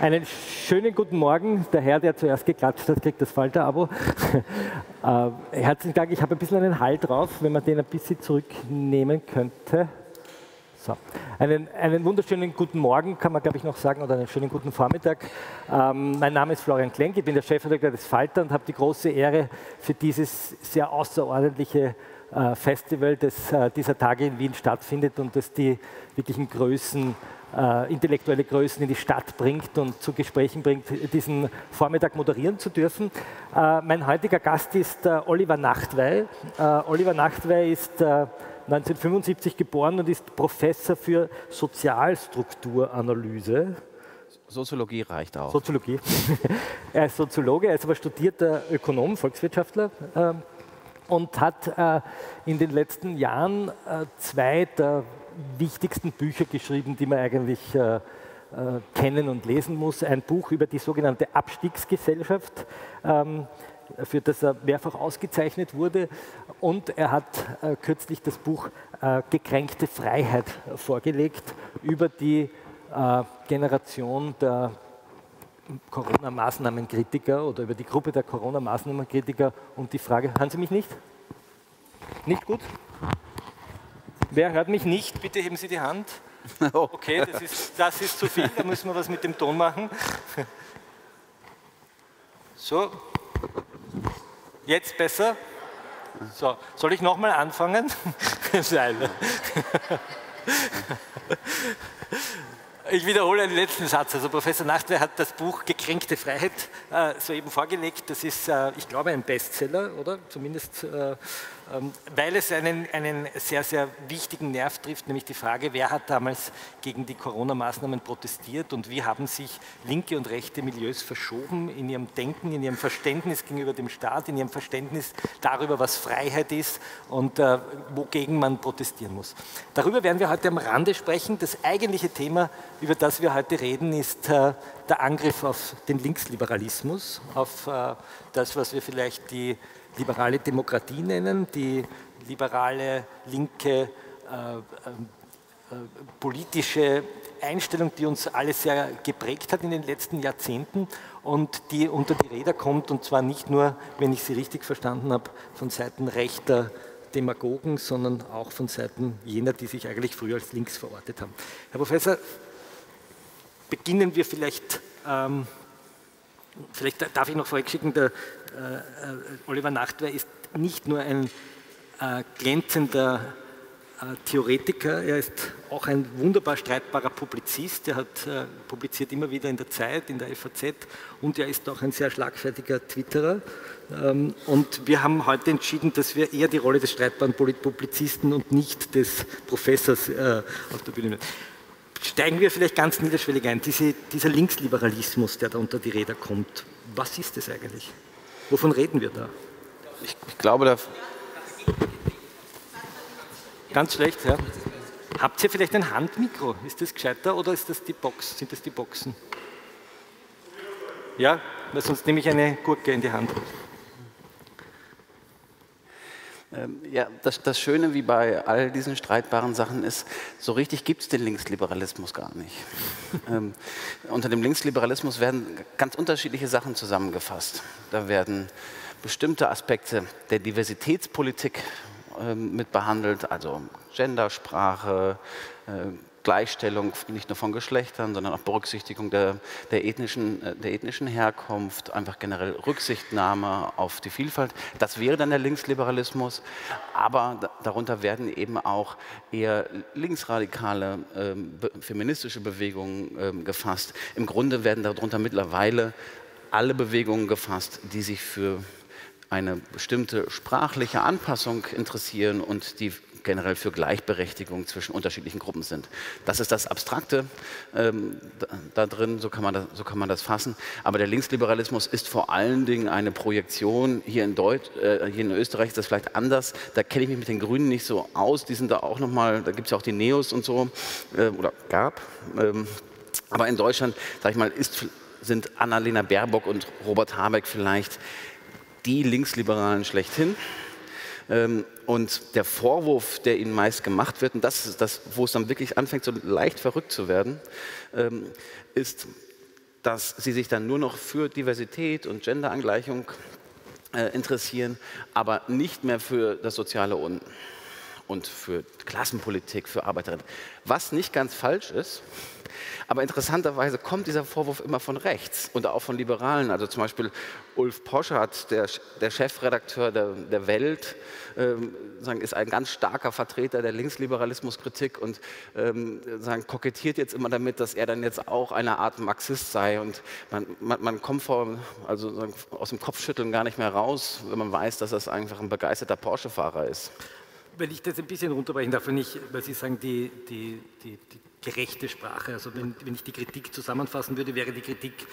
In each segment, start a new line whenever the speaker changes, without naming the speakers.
Einen schönen guten Morgen. Der Herr, der zuerst geklatscht hat, kriegt das Falter-Abo. äh, herzlichen Dank. Ich habe ein bisschen einen Hall drauf, wenn man den ein bisschen zurücknehmen könnte. So. Einen, einen, wunderschönen guten Morgen kann man, glaube ich, noch sagen, oder einen schönen guten Vormittag. Ähm, mein Name ist Florian Klenk, ich bin der Chefredakteur des Falter und habe die große Ehre, für dieses sehr außerordentliche äh, Festival, das äh, dieser Tage in Wien stattfindet und das die wirklichen Größen äh, intellektuelle Größen in die Stadt bringt und zu Gesprächen bringt, diesen Vormittag moderieren zu dürfen. Äh, mein heutiger Gast ist äh, Oliver Nachtwey. Äh, Oliver Nachtwey ist 1975 äh, geboren und ist Professor für Sozialstrukturanalyse.
Soziologie reicht auch.
Soziologie. er ist Soziologe, er ist aber studierter Ökonom, Volkswirtschaftler ähm, und hat äh, in den letzten Jahren zwei der wichtigsten Bücher geschrieben, die man eigentlich äh, äh, kennen und lesen muss. Ein Buch über die sogenannte Abstiegsgesellschaft, ähm, für das er mehrfach ausgezeichnet wurde. Und er hat äh, kürzlich das Buch äh, Gekränkte Freiheit vorgelegt über die äh, Generation der Corona-Maßnahmenkritiker oder über die Gruppe der Corona-Maßnahmenkritiker und die Frage, hören Sie mich nicht? Nicht gut? Wer hört mich nicht? Bitte heben Sie die Hand. Okay, das ist, das ist zu viel, da müssen wir was mit dem Ton machen. So, jetzt besser? So, soll ich nochmal anfangen? Nein. Ich wiederhole den letzten Satz. Also Professor Nachtwey hat das Buch Gekränkte Freiheit äh, soeben vorgelegt. Das ist, äh, ich glaube, ein Bestseller, oder? Zumindest äh, weil es einen, einen sehr, sehr wichtigen Nerv trifft, nämlich die Frage, wer hat damals gegen die Corona-Maßnahmen protestiert und wie haben sich linke und rechte Milieus verschoben in ihrem Denken, in ihrem Verständnis gegenüber dem Staat, in ihrem Verständnis darüber, was Freiheit ist und äh, wogegen man protestieren muss. Darüber werden wir heute am Rande sprechen. Das eigentliche Thema, über das wir heute reden, ist äh, der Angriff auf den Linksliberalismus, auf äh, das, was wir vielleicht die liberale Demokratie nennen, die liberale linke äh, äh, politische Einstellung, die uns alle sehr geprägt hat in den letzten Jahrzehnten und die unter die Räder kommt und zwar nicht nur, wenn ich sie richtig verstanden habe, von Seiten rechter Demagogen, sondern auch von Seiten jener, die sich eigentlich früher als links verortet haben. Herr Professor, beginnen wir vielleicht, ähm, vielleicht darf ich noch vorweg schicken, der äh, äh, Oliver Nachtwey ist nicht nur ein äh, glänzender Theoretiker, er ist auch ein wunderbar streitbarer Publizist. Er hat publiziert immer wieder in der Zeit, in der FAZ und er ist auch ein sehr schlagfertiger Twitterer. Ähm, und wir haben heute entschieden, dass wir eher die Rolle des streitbaren Publizisten und nicht des Professors auf der Bühne nehmen. Steigen wir vielleicht ganz niederschwellig ein. Diese, dieser Linksliberalismus, der da unter die Räder kommt, was ist das eigentlich? Wovon reden wir da?
Ich, ich glaube, da.
Ganz schlecht, ja. Habt ihr vielleicht ein Handmikro? Ist das gescheiter oder ist das die Box? Sind das die Boxen? Ja, weil sonst nehme ich eine Gurke in die Hand.
Ähm, ja, das, das, Schöne wie bei all diesen streitbaren Sachen ist, so richtig gibt es den Linksliberalismus gar nicht. ähm, unter dem Linksliberalismus werden ganz unterschiedliche Sachen zusammengefasst. Da werden bestimmte Aspekte der Diversitätspolitik ähm, mit behandelt, also Gendersprache, äh, Gleichstellung nicht nur von Geschlechtern, sondern auch Berücksichtigung der, der, ethnischen, äh, der ethnischen Herkunft, einfach generell Rücksichtnahme auf die Vielfalt. Das wäre dann der Linksliberalismus, aber darunter werden eben auch eher linksradikale ähm, feministische Bewegungen ähm, gefasst. Im Grunde werden darunter mittlerweile alle Bewegungen gefasst, die sich für eine bestimmte sprachliche Anpassung interessieren und die generell für Gleichberechtigung zwischen unterschiedlichen Gruppen sind. Das ist das Abstrakte ähm, da drin, so kann, man das, so kann man das fassen. Aber der Linksliberalismus ist vor allen Dingen eine Projektion. Hier in, Deutsch, äh, hier in Österreich ist das vielleicht anders. Da kenne ich mich mit den Grünen nicht so aus. Die sind da auch nochmal, da gibt es ja auch die Neos und so, äh, oder gab. Ähm, aber in Deutschland, sag ich mal, ist, sind Annalena Baerbock und Robert Habeck vielleicht die Linksliberalen schlechthin. Ähm, und der Vorwurf, der ihnen meist gemacht wird, und das ist das, wo es dann wirklich anfängt, so leicht verrückt zu werden, ähm, ist, dass sie sich dann nur noch für Diversität und Genderangleichung äh, interessieren, aber nicht mehr für das soziale Unten und für Klassenpolitik, für Arbeiterinnen. Was nicht ganz falsch ist, aber interessanterweise kommt dieser Vorwurf immer von rechts und auch von Liberalen. Also zum Beispiel Ulf Poschardt, der, der Chefredakteur der, der Welt, ähm, ist ein ganz starker Vertreter der Linksliberalismuskritik und ähm, kokettiert jetzt immer damit, dass er dann jetzt auch eine Art Marxist sei. Und man, man, man kommt vor, also aus dem Kopfschütteln gar nicht mehr raus, wenn man weiß, dass das einfach ein begeisterter Porsche-Fahrer ist.
Wenn ich das ein bisschen runterbrechen darf, wenn ich, weil Sie sagen, die, die, die, die gerechte Sprache. Also wenn, wenn ich die Kritik zusammenfassen würde, wäre die Kritik,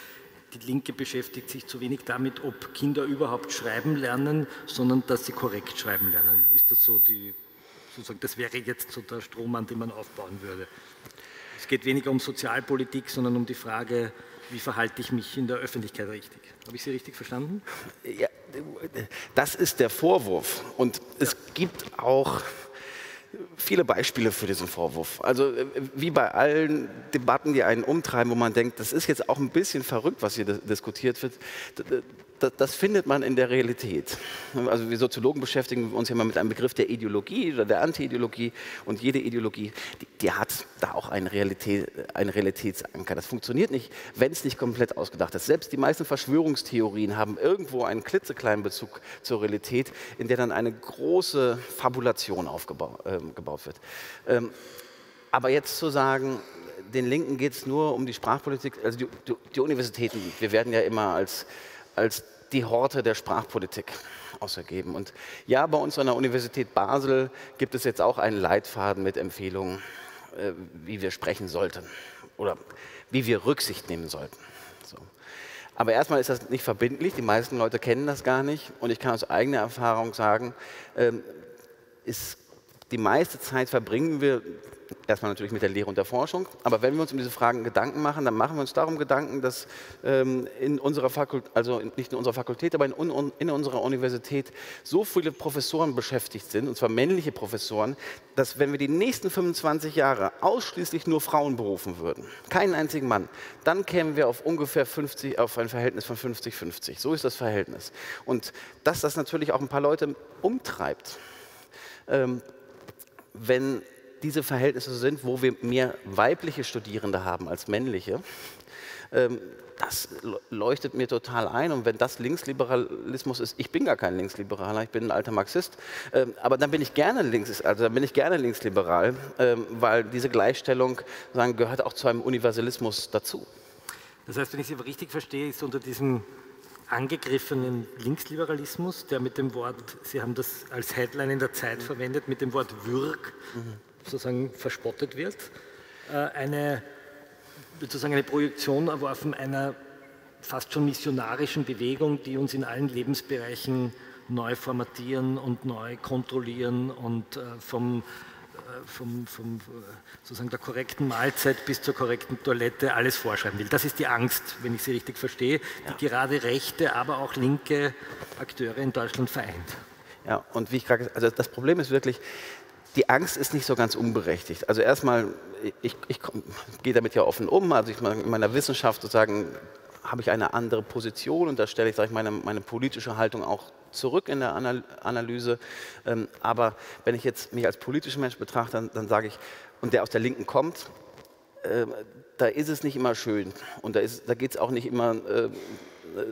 die Linke beschäftigt sich zu wenig damit, ob Kinder überhaupt schreiben lernen, sondern dass sie korrekt schreiben lernen. Ist das so die, sozusagen, das wäre jetzt so der Strom, an dem man aufbauen würde. Es geht weniger um Sozialpolitik, sondern um die Frage, wie verhalte ich mich in der Öffentlichkeit richtig. Habe ich Sie richtig verstanden?
Ja, das ist der Vorwurf. Und es ja. gibt auch viele Beispiele für diesen Vorwurf. Also äh, wie bei allen Debatten, die einen umtreiben, wo man denkt, das ist jetzt auch ein bisschen verrückt, was hier diskutiert wird das, das, findet man in der Realität. Also wir Soziologen beschäftigen uns ja immer mit einem Begriff der Ideologie oder der Anti-Ideologie und jede Ideologie, die, die hat da auch einen, Realität, einen Realitätsanker. Das funktioniert nicht, wenn es nicht komplett ausgedacht ist. Selbst die meisten Verschwörungstheorien haben irgendwo einen klitzekleinen Bezug zur Realität, in der dann eine große Fabulation aufgebaut äh, wird. Ähm, aber jetzt zu sagen, den Linken geht es nur um die Sprachpolitik, also die, die Universitäten, wir werden ja immer als als die Horte der Sprachpolitik ausergeben. Und ja, bei uns an der Universität Basel gibt es jetzt auch einen Leitfaden mit Empfehlungen, äh, wie wir sprechen sollten oder wie wir Rücksicht nehmen sollten. So. Aber erstmal ist das nicht verbindlich, die meisten Leute kennen das gar nicht. Und ich kann aus eigener Erfahrung sagen, ähm, ist die meiste Zeit verbringen wir erstmal natürlich mit der Lehre und der Forschung, aber wenn wir uns um diese Fragen Gedanken machen, dann machen wir uns darum Gedanken, dass ähm, in unserer Fakultät, also nicht in unserer Fakultät, aber in, un, in, unserer Universität so viele Professoren beschäftigt sind, und zwar männliche Professoren, dass wenn wir die nächsten 25 Jahre ausschließlich nur Frauen berufen würden, keinen einzigen Mann, dann kämen wir auf ungefähr 50, auf ein Verhältnis von 50-50. So ist das Verhältnis. Und dass das natürlich auch ein paar Leute umtreibt. Ähm, wenn diese Verhältnisse sind, wo wir mehr weibliche Studierende haben als männliche, ähm, das leuchtet mir total ein. Und wenn das Linksliberalismus ist, ich bin gar kein Linksliberaler, ich bin ein alter Marxist, ähm, aber dann bin ich gerne links, also dann bin ich gerne linksliberal, ähm, weil diese Gleichstellung sagen, gehört auch zu einem Universalismus dazu.
Das heißt, wenn ich Sie richtig verstehe, ist unter diesem angegriffenen Linksliberalismus, der mit dem Wort, Sie haben das als Headline in der Zeit verwendet, mit dem Wort Würg mhm. Sozusagen verspottet wird, äh, eine, sozusagen eine Projektion erworfen einer fast schon missionarischen Bewegung, die uns in allen Lebensbereichen neu formatieren und neu kontrollieren und äh, vom vom, vom, sozusagen der korrekten Mahlzeit bis zur korrekten Toilette alles vorschreiben will. Das ist die Angst, wenn ich sie richtig verstehe, die ja. gerade rechte, aber auch linke Akteure in Deutschland vereint.
Ja, und wie ich gerade, also das Problem ist wirklich, die Angst ist nicht so ganz unberechtigt. Also erstmal, ich, ich, gehe damit ja offen um, also ich in meiner Wissenschaft sozusagen habe ich eine andere Position und da stelle ich, sage ich, meine, meine politische Haltung auch zurück in der Analyse. Ähm, aber wenn ich jetzt mich als politischer Mensch betrachte, dann, dann sage ich, und der aus der Linken kommt, äh, da ist es nicht immer schön und da, da geht es auch nicht immer äh,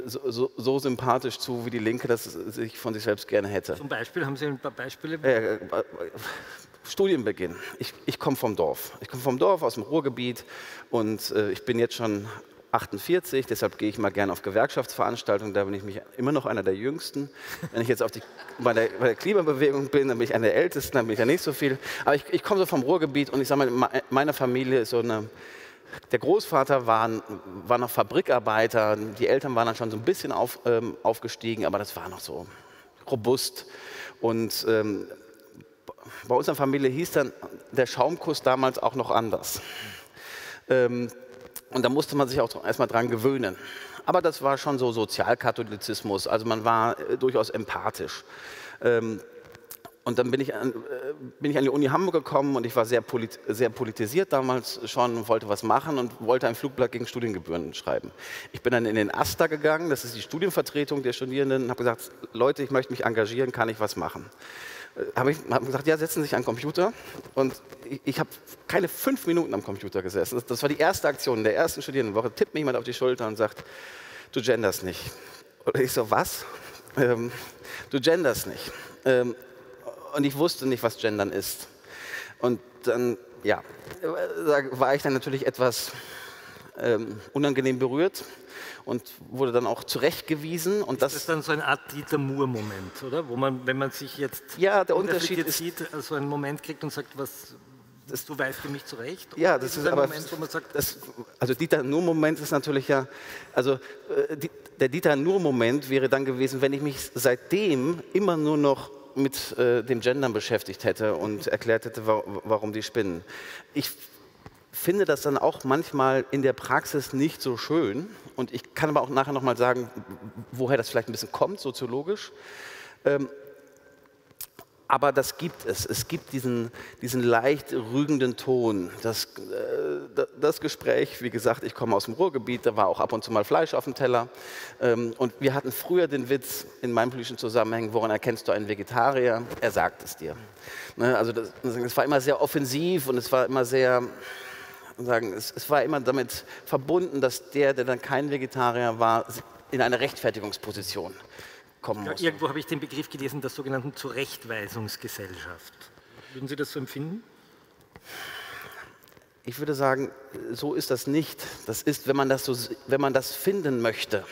so, so, so, sympathisch zu, wie die Linke das sich von sich selbst gerne hätte.
Zum Beispiel, haben Sie ein paar Beispiele?
Äh, Studienbeginn. Ich, ich komme vom Dorf. Ich komme vom Dorf aus dem Ruhrgebiet und äh, ich bin jetzt schon 48, deshalb gehe ich mal gerne auf Gewerkschaftsveranstaltungen, da bin ich mich immer noch einer der Jüngsten. Wenn ich jetzt auf die, bei, der, bei der Klimabewegung bin, dann bin ich einer der Ältesten, dann bin ich ja nicht so viel. Aber ich, ich komme so vom Ruhrgebiet und ich sage mal, meine Familie ist so eine, der Großvater war, war noch Fabrikarbeiter, die Eltern waren dann schon so ein bisschen auf, ähm, aufgestiegen, aber das war noch so robust. Und ähm, bei unserer Familie hieß dann der Schaumkuss damals auch noch anders. Ähm, und da musste man sich auch erstmal dran gewöhnen. Aber das war schon so Sozialkatholizismus, also man war äh, durchaus empathisch. Ähm, und dann bin ich, an, äh, bin ich an die Uni Hamburg gekommen und ich war sehr, polit, sehr politisiert damals schon und wollte was machen und wollte ein Flugblatt gegen Studiengebühren schreiben. Ich bin dann in den AStA gegangen, das ist die Studienvertretung der Studierenden, und habe gesagt, Leute, ich möchte mich engagieren, kann ich was machen? Äh, habe ich hab gesagt, ja, setzen Sie sich an den Computer. Und ich, ich habe keine fünf Minuten am Computer gesessen. Das, das war die erste Aktion der ersten Studierendenwoche. Tippt mir jemand auf die Schulter und sagt, du genders nicht. Oder ich so, was? Ähm, du genders nicht. Ähm, und ich wusste nicht, was gendern ist. Und dann, ja, war ich dann natürlich etwas ähm, unangenehm berührt und wurde dann auch zurechtgewiesen. Und
das, das ist dann so eine Art Dieter Moore-Moment, oder? Wo man, wenn man sich jetzt
ja, der Unterschied ist,
sieht, so also einen Moment kriegt und sagt, was, das, du weißt für mich zurecht?
Ja, das ist, ist ein aber, Moment, wo man sagt, das, also Dieter Nur-Moment ist natürlich ja, also äh, die, der Dieter Nur-Moment wäre dann gewesen, wenn ich mich seitdem immer nur noch mit äh, dem Gendern beschäftigt hätte und erklärt hätte, wa warum die spinnen. Ich finde das dann auch manchmal in der Praxis nicht so schön und ich kann aber auch nachher nochmal sagen, woher das vielleicht ein bisschen kommt, soziologisch. Ähm, aber das gibt es. Es gibt diesen, diesen leicht rügenden Ton. Das, äh, das Gespräch, wie gesagt, ich komme aus dem Ruhrgebiet, da war auch ab und zu mal Fleisch auf dem Teller. Ähm, und wir hatten früher den Witz in meinem politischen Zusammenhang, woran erkennst du einen Vegetarier? Er sagt es dir. Ne, also das, das war immer sehr offensiv und es war immer sehr, sagen, es, es war immer damit verbunden, dass der, der dann kein Vegetarier war, in eine Rechtfertigungsposition kommen muss.
Ja, irgendwo habe ich den Begriff gelesen, der sogenannten Zurechtweisungsgesellschaft. Würden Sie das so empfinden?
Ich würde sagen, so ist das nicht. Das ist, wenn man das, so, wenn man das finden möchte.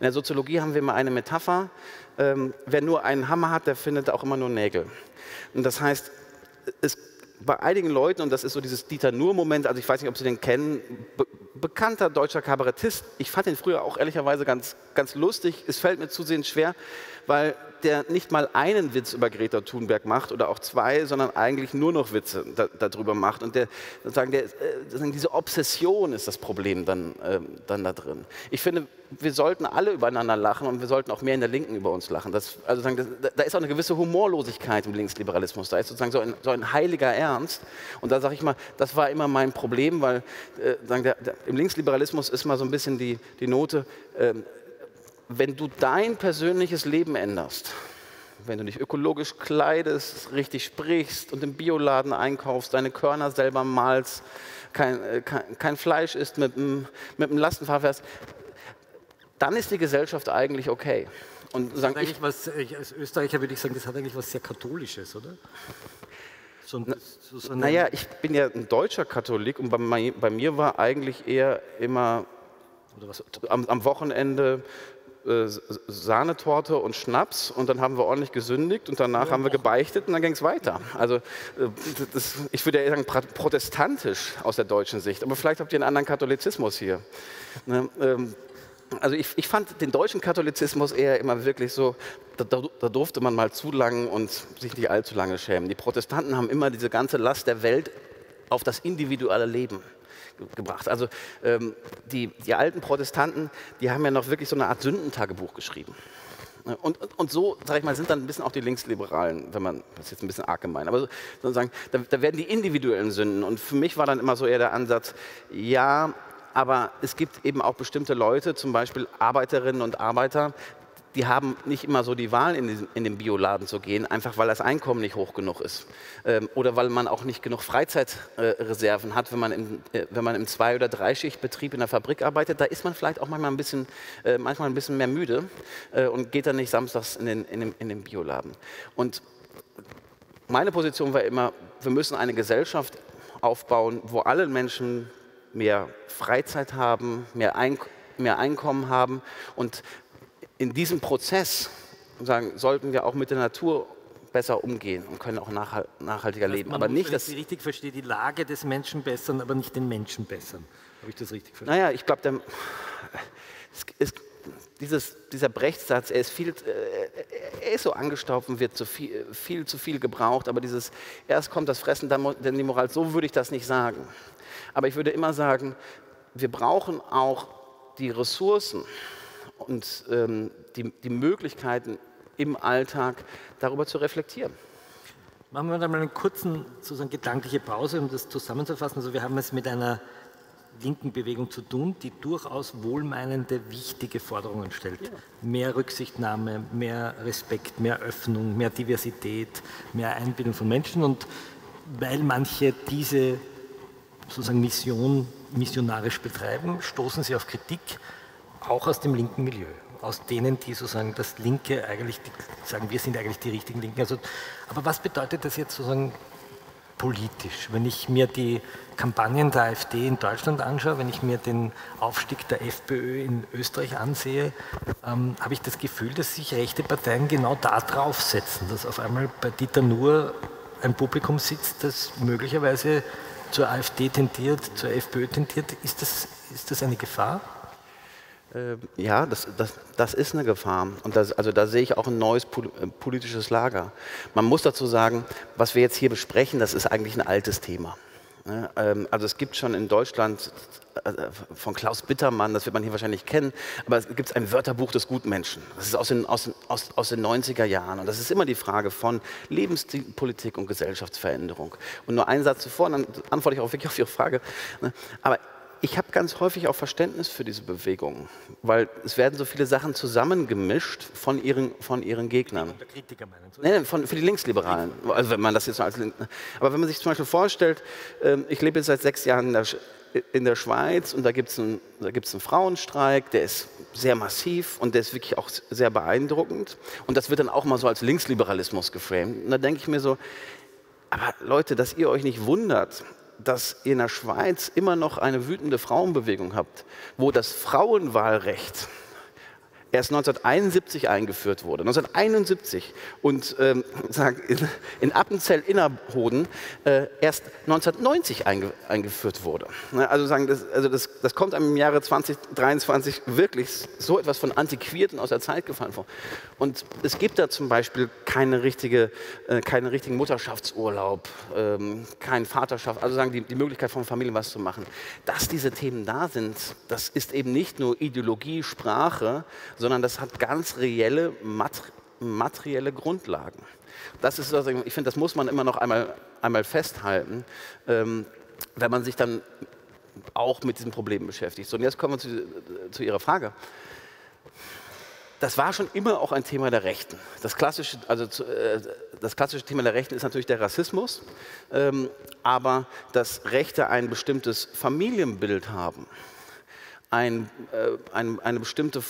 In der Soziologie haben wir immer eine Metapher. Ähm, wer nur einen Hammer hat, der findet auch immer nur Nägel. Und das heißt, es, bei einigen Leuten, und das ist so dieses Dieter Nuhr-Moment, also ich weiß nicht, ob Sie den kennen, be bekannter deutscher Kabarettist. Ich fand ihn früher auch ehrlicherweise ganz, ganz lustig. Es fällt mir zusehends schwer, weil der nicht mal einen Witz über Greta Thunberg macht oder auch zwei, sondern eigentlich nur noch Witze da, darüber macht. Und der, sozusagen der, äh, sozusagen diese Obsession ist das Problem dann, äh, dann da drin. Ich finde, wir sollten alle übereinander lachen und wir sollten auch mehr in der Linken über uns lachen. Das, also das, da ist auch eine gewisse Humorlosigkeit im Linksliberalismus. Da ist sozusagen so ein, so ein heiliger Ernst. Und da sage ich mal, das war immer mein Problem, weil äh, der, der, im Linksliberalismus ist mal so ein bisschen die, die Note, äh, wenn du dein persönliches Leben änderst, wenn du dich ökologisch kleidest, richtig sprichst und im Bioladen einkaufst, deine Körner selber malst, kein, äh, kein, kein Fleisch isst, mit dem, mit dem Lastenfahrrad fährst, dann ist die Gesellschaft eigentlich okay.
Und sagen, ich, was, als Österreicher würde ich sagen, das hat eigentlich was sehr Katholisches, oder?
So ein, so, so naja, ich bin ja ein deutscher Katholik und bei, bei mir war eigentlich eher immer am, am Wochenende äh, Sahnetorte und Schnaps und dann haben wir ordentlich gesündigt und danach haben wir gebeichtet und dann ging es weiter. Also äh, das, ich würde ja sagen protestantisch aus der deutschen Sicht, aber vielleicht habt ihr einen anderen Katholizismus hier. Ne, ähm, also ich, ich, fand den deutschen Katholizismus eher immer wirklich so, da, da, durfte man mal zu lang und sich nicht allzu lange schämen. Die Protestanten haben immer diese ganze Last der Welt auf das individuelle Leben gebracht. Also ähm, die, die alten Protestanten, die haben ja noch wirklich so eine Art Sündentagebuch geschrieben. Und, und so, sage ich mal, sind dann ein bisschen auch die Linksliberalen, wenn man, das ist jetzt ein bisschen arg gemein, aber sozusagen, da, da werden die individuellen Sünden. Und für mich war dann immer so eher der Ansatz, ja, aber es gibt eben auch bestimmte Leute, zum Beispiel Arbeiterinnen und Arbeiter, die haben nicht immer so die Wahl, in, den, in den Bioladen zu gehen, einfach weil das Einkommen nicht hoch genug ist. Ähm, oder weil man auch nicht genug Freizeitreserven äh, hat, wenn man, im, äh, wenn man im Zwei- oder Dreischichtbetrieb in der Fabrik arbeitet. Da ist man vielleicht auch manchmal ein bisschen, äh, manchmal ein bisschen mehr müde äh, und geht dann nicht samstags in den, in den, in den Bioladen. Und meine Position war immer, wir müssen eine Gesellschaft aufbauen, wo alle Menschen mehr Freizeit haben, mehr, Eink mehr Einkommen haben und in diesem Prozess sagen, sollten wir auch mit der Natur besser umgehen und können auch nachhaltiger leben.
aber nicht, dass ich richtig verstehe, die Lage des Menschen bessern, aber nicht den Menschen bessern. Habe ich das richtig
verstanden? Naja, ich glaube, dieser Brechtsatz, er ist, viel, äh, er ist so angestaubt und wird zu viel, viel, zu viel gebraucht, aber dieses, erst kommt das Fressen, dann die Moral, so würde ich das nicht sagen. Aber ich würde immer sagen, wir brauchen auch die Ressourcen, und ähm, die, die Möglichkeiten im Alltag darüber zu reflektieren.
Machen wir dann mal eine kurze sozusagen gedankliche Pause, um das zusammenzufassen. Also wir haben es mit einer linken Bewegung zu tun, die durchaus wohlmeinende, wichtige Forderungen stellt. Ja. Mehr Rücksichtnahme, mehr Respekt, mehr Öffnung, mehr Diversität, mehr Einbildung von Menschen. Und weil manche diese sozusagen Mission missionarisch betreiben, stoßen sie auf Kritik, auch aus dem linken Milieu, aus denen, die sozusagen das Linke eigentlich, sagen wir sind eigentlich die richtigen Linken. Also, aber was bedeutet das jetzt sozusagen politisch? Wenn ich mir die Kampagnen der AfD in Deutschland anschaue, wenn ich mir den Aufstieg der FPÖ in Österreich ansehe, ähm, habe ich das Gefühl, dass sich rechte Parteien genau da drauf setzen, dass auf einmal bei Dieter Nuhr ein Publikum sitzt, das möglicherweise zur AfD tendiert, zur FPÖ tendiert. Ist das, ist das eine Gefahr?
Ähm, ja, das, das, das, ist eine Gefahr. Und das, also da sehe ich auch ein neues äh, politisches Lager. Man muss dazu sagen, was wir jetzt hier besprechen, das ist eigentlich ein altes Thema. Ne? Ähm, also es gibt schon in Deutschland äh, von Klaus Bittermann, das wird man hier wahrscheinlich kennen, aber es gibt ein Wörterbuch des Gutmenschen. Das ist aus den, aus, aus, den 90er Jahren. Und das ist immer die Frage von Lebensstilpolitik und Gesellschaftsveränderung. Und nur ein Satz zuvor, dann antworte ich auch wirklich auf Ihre Frage. Ne? Aber ich habe ganz häufig auch Verständnis für diese Bewegung, weil es werden so viele Sachen zusammengemischt von ihren, von ihren Gegnern. Der Kritiker meinen Sie? Nee, von, für die Linksliberalen. Also wenn man das jetzt als Aber wenn man sich zum Beispiel vorstellt, ähm, ich lebe jetzt seit sechs Jahren in der, in der Schweiz und da gibt es einen, einen Frauenstreik, der ist sehr massiv und der ist wirklich auch sehr beeindruckend. Und das wird dann auch mal so als Linksliberalismus geframed. Und da denke ich mir so, aber Leute, dass ihr euch nicht wundert, dass ihr in der Schweiz immer noch eine wütende Frauenbewegung habt, wo das Frauenwahlrecht erst 1971 eingeführt wurde. 1971 und ähm, in, in Appenzell-Innerrhoden äh, erst 1990 einge, eingeführt wurde. Ne, also, sagen, das, also das, das kommt einem im Jahre 2023 wirklich so etwas von antiquiert und aus der Zeit gefallen vor. Und es gibt da zum Beispiel keine richtige, äh, keinen richtigen Mutterschaftsurlaub, ähm, keinen Vaterschaft, also sagen die, die Möglichkeit von Familien was zu machen. Dass diese Themen da sind, das ist eben nicht nur Ideologie, Sprache, sondern sondern das hat ganz reelle materielle Grundlagen. Das ist, also, ich finde, das muss man immer noch einmal, einmal festhalten, ähm, wenn man sich dann auch mit diesen Problemen beschäftigt. So, und jetzt kommen wir zu, zu Ihrer Frage. Das war schon immer auch ein Thema der Rechten. Das klassische, also äh, das klassische Thema der Rechten ist natürlich der Rassismus, ähm, aber dass Rechte ein bestimmtes Familienbild haben, ein, äh, ein, eine bestimmte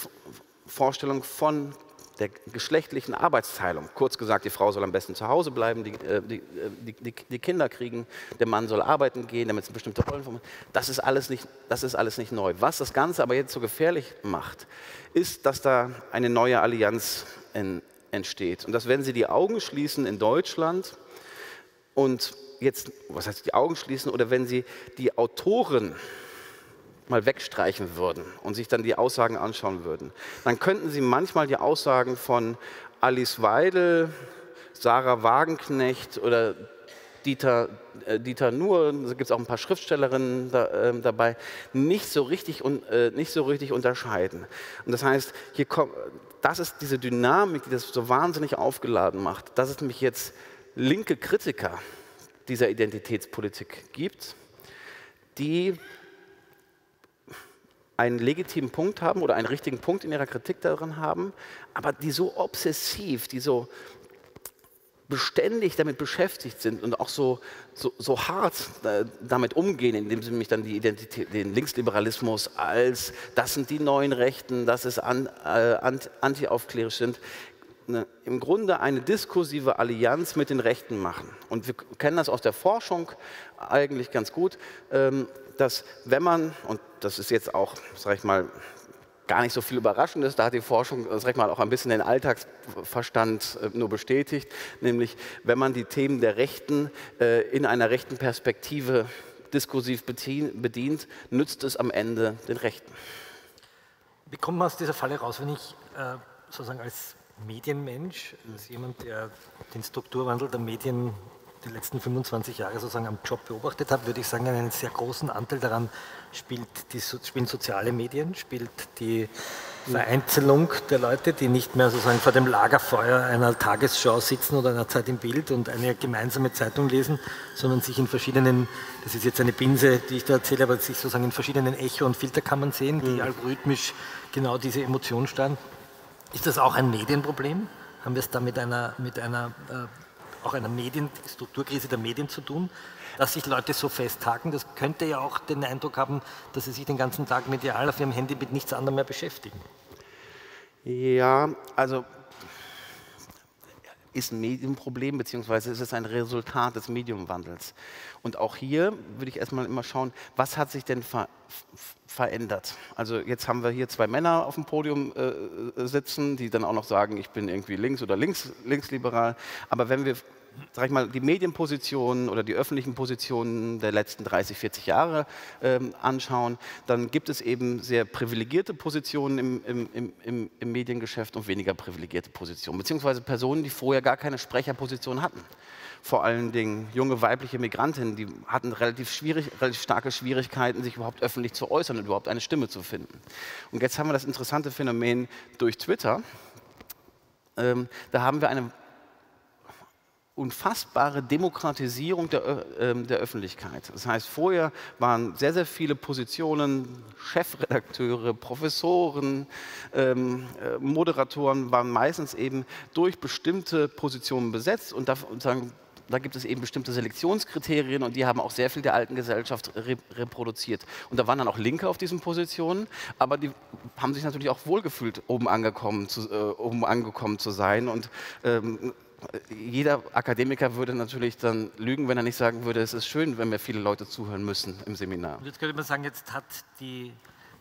Vorstellung von der geschlechtlichen Arbeitsteilung. Kurz gesagt, die Frau soll am besten zu Hause bleiben, die, äh, die, äh, die, die Kinder kriegen, der Mann soll arbeiten gehen, damit es bestimmte Rollen das ist alles nicht, Das ist alles nicht neu. Was das Ganze aber jetzt so gefährlich macht, ist, dass da eine neue Allianz in, entsteht. Und dass, wenn Sie die Augen schließen in Deutschland und jetzt, was heißt die Augen schließen, oder wenn Sie die Autoren mal wegstreichen würden und sich dann die Aussagen anschauen würden, dann könnten Sie manchmal die Aussagen von Alice Weidel, Sarah Wagenknecht oder Dieter, äh, Dieter Nuhr, da gibt es auch ein paar Schriftstellerinnen da, äh, dabei, nicht so, richtig, äh, nicht so richtig unterscheiden. Und das heißt, hier kommt, das ist diese Dynamik, die das so wahnsinnig aufgeladen macht, dass es nämlich jetzt linke Kritiker dieser Identitätspolitik gibt, die einen legitimen Punkt haben oder einen richtigen Punkt in ihrer Kritik darin haben, aber die so obsessiv, die so beständig damit beschäftigt sind und auch so, so, so hart äh, damit umgehen, indem sie nämlich dann den Linksliberalismus als, das sind die neuen Rechten, das ist an, äh, antiaufklärisch sind, eine, im Grunde eine diskursive Allianz mit den Rechten machen. Und wir kennen das aus der Forschung eigentlich ganz gut. Ähm, dass wenn man, und das ist jetzt auch, sag ich mal, gar nicht so viel Überraschendes, da hat die Forschung, sag ich mal, auch ein bisschen den Alltagsverstand äh, nur bestätigt, nämlich wenn man die Themen der Rechten äh, in einer rechten Perspektive diskursiv bedient, nützt es am Ende den Rechten.
Wie kommt man aus dieser Falle raus, wenn ich äh, sozusagen als Medienmensch, als jemand, der den Strukturwandel der Medien die letzten 25 Jahre sozusagen am Job beobachtet habe, würde ich sagen, einen sehr großen Anteil daran spielt die, spielen soziale Medien, spielt die Vereinzelung der Leute, die nicht mehr sozusagen vor dem Lagerfeuer einer Tagesschau sitzen oder einer Zeit im Bild und eine gemeinsame Zeitung lesen, sondern sich in verschiedenen, das ist jetzt eine Binse, die ich da erzähle, aber sich sozusagen in verschiedenen Echo- und Filterkammern sehen, die mhm. algorithmisch genau diese Emotion steuern. Ist das auch ein Medienproblem? Haben wir es da mit einer, mit einer äh, auch einer Medien, Strukturkrise der Medien zu tun? dass sich Leute so festhaken, das könnte ja auch den Eindruck haben, dass sie sich den ganzen Tag medial auf ihrem Handy mit nichts anderem mehr beschäftigen.
Ja, also ist ein Medienproblem, beziehungsweise ist es ein Resultat des Mediumwandels. Und auch hier würde ich erstmal immer schauen, was hat sich denn ver verändert? Also jetzt haben wir hier zwei Männer auf dem Podium äh, sitzen, die dann auch noch sagen, ich bin irgendwie links oder links, linksliberal. Aber wenn wir sag ich mal, die Medienpositionen oder die öffentlichen Positionen der letzten 30, 40 Jahre ähm, anschauen, dann gibt es eben sehr privilegierte Positionen im, im, im, im, Mediengeschäft und weniger privilegierte Positionen, beziehungsweise Personen, die vorher gar keine Sprecherposition hatten. Vor allen Dingen junge weibliche Migrantinnen, die hatten relativ, schwierig, relativ starke Schwierigkeiten, sich überhaupt öffentlich zu äußern und überhaupt eine Stimme zu finden. Und jetzt haben wir das interessante Phänomen durch Twitter. Ähm, da haben wir eine unfassbare Demokratisierung der, äh, der, Öffentlichkeit. Das heißt, vorher waren sehr, sehr viele Positionen, Chefredakteure, Professoren, ähm, äh, Moderatoren waren meistens eben durch bestimmte Positionen besetzt und da, sagen, da gibt es eben bestimmte Selektionskriterien und die haben auch sehr viel der alten Gesellschaft re reproduziert. Und da waren dann auch Linke auf diesen Positionen, aber die haben sich natürlich auch wohlgefühlt, oben angekommen zu, äh, oben angekommen zu sein und ähm, jeder Akademiker würde natürlich dann lügen, wenn er nicht sagen würde, es ist schön, wenn mir viele Leute zuhören müssen im Seminar.
Und jetzt könnte man sagen, jetzt hat die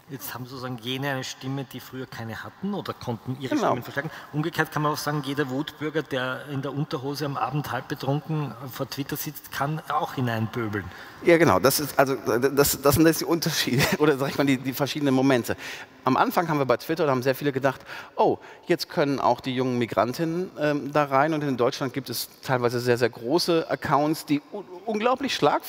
Jetzt haben sozusagen jene eine Stimme, die früher keine hatten oder konnten ihre genau. Stimmen verstärken. Umgekehrt kann man auch sagen, jeder Wutbürger, der in der Unterhose am Abend halb betrunken vor Twitter sitzt, kann auch hineinpöbeln.
Ja, genau. Das, ist, also, das, das sind jetzt die Unterschiede oder sag ich mal die, die verschiedenen Momente. Am Anfang haben wir bei Twitter, da haben sehr viele gedacht, oh, jetzt können auch die jungen Migrantinnen ähm, da rein. Und in Deutschland gibt es teilweise sehr, sehr große Accounts, die unglaublich schlag,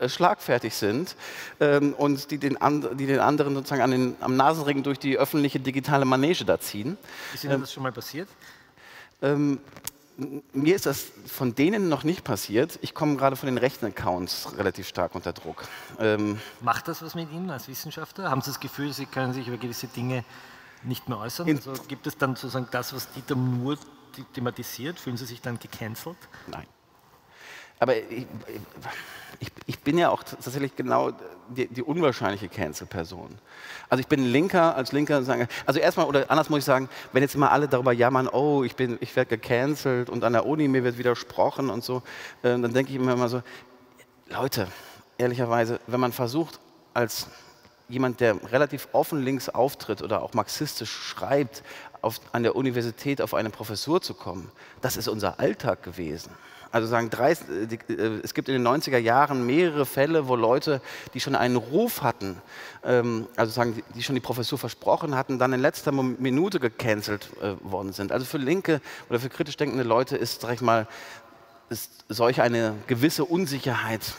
äh, schlagfertig sind ähm, und die den, die den anderen sozusagen an den, am Nasenring durch die öffentliche digitale Manege da ziehen.
Ist Ihnen ähm, das schon mal passiert?
Ähm, mir ist das von denen noch nicht passiert. Ich komme gerade von den rechten Accounts relativ stark unter Druck.
Ähm Macht das was mit Ihnen als Wissenschaftler? Haben Sie das Gefühl, Sie können sich über gewisse Dinge nicht mehr äußern? Also gibt es dann sozusagen das, was Dieter nur thematisiert? Fühlen Sie sich dann gecancelt?
Nein. Aber ich, ich, ich, bin ja auch tatsächlich genau die, die unwahrscheinliche Cancel-Person. Also ich bin Linker, als Linker sagen, also erstmal, oder anders muss ich sagen, wenn jetzt immer alle darüber jammern, oh, ich, ich werde gecancelt und an der Uni mir wird widersprochen und so, äh, dann denke ich immer, immer so, Leute, ehrlicherweise, wenn man versucht, als jemand, der relativ offen links auftritt oder auch marxistisch schreibt, auf, an der Universität auf eine Professur zu kommen, das ist unser Alltag gewesen. Also sagen, 30, äh, äh, es gibt in den 90er Jahren mehrere Fälle, wo Leute, die schon einen Ruf hatten, ähm, also sagen, die schon die Professur versprochen hatten, dann in letzter Minute gecancelt äh, worden sind. Also für linke oder für kritisch denkende Leute ist, sag ich mal, ist solch eine gewisse Unsicherheit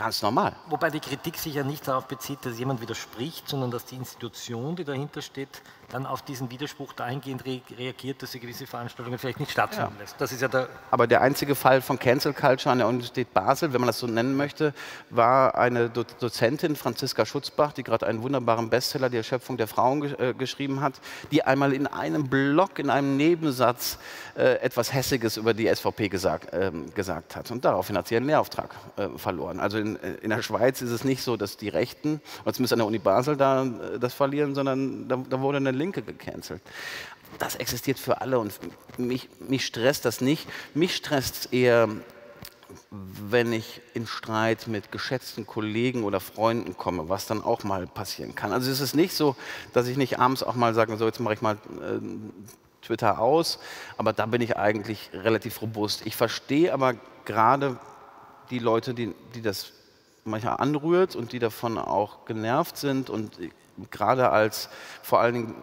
ganz normal.
Wobei die Kritik sich ja nicht darauf bezieht, dass jemand widerspricht, sondern dass die Institution, die dahinter steht, dann auf diesen Widerspruch dahingehend re reagiert, dass sie gewisse Veranstaltungen vielleicht nicht stattfinden ja. lässt.
Das ist ja der Aber der einzige Fall von Cancel Culture an der Universität Basel, wenn man das so nennen möchte, war eine Do Dozentin, Franziska Schutzbach, die gerade einen wunderbaren Bestseller, Die Erschöpfung der Frauen, ge äh, geschrieben hat, die einmal in einem Blog, in einem Nebensatz äh, etwas Hässiges über die SVP gesagt, äh, gesagt hat. Und daraufhin hat sie ihren Lehrauftrag äh, verloren. Also in, äh, in, der Schweiz ist es nicht so, dass die Rechten, oder zumindest an der Uni Basel, da äh, das verlieren, sondern da, da wurde eine Linke gecancelt. Das existiert für alle und mich, mich stresst das nicht. Mich stresst eher, wenn ich in Streit mit geschätzten Kollegen oder Freunden komme, was dann auch mal passieren kann. Also es ist nicht so, dass ich nicht abends auch mal sage, so jetzt mache ich mal äh, Twitter aus, aber da bin ich eigentlich relativ robust. Ich verstehe aber gerade die Leute, die, die das manchmal anrührt und die davon auch genervt sind und gerade als vor allen Dingen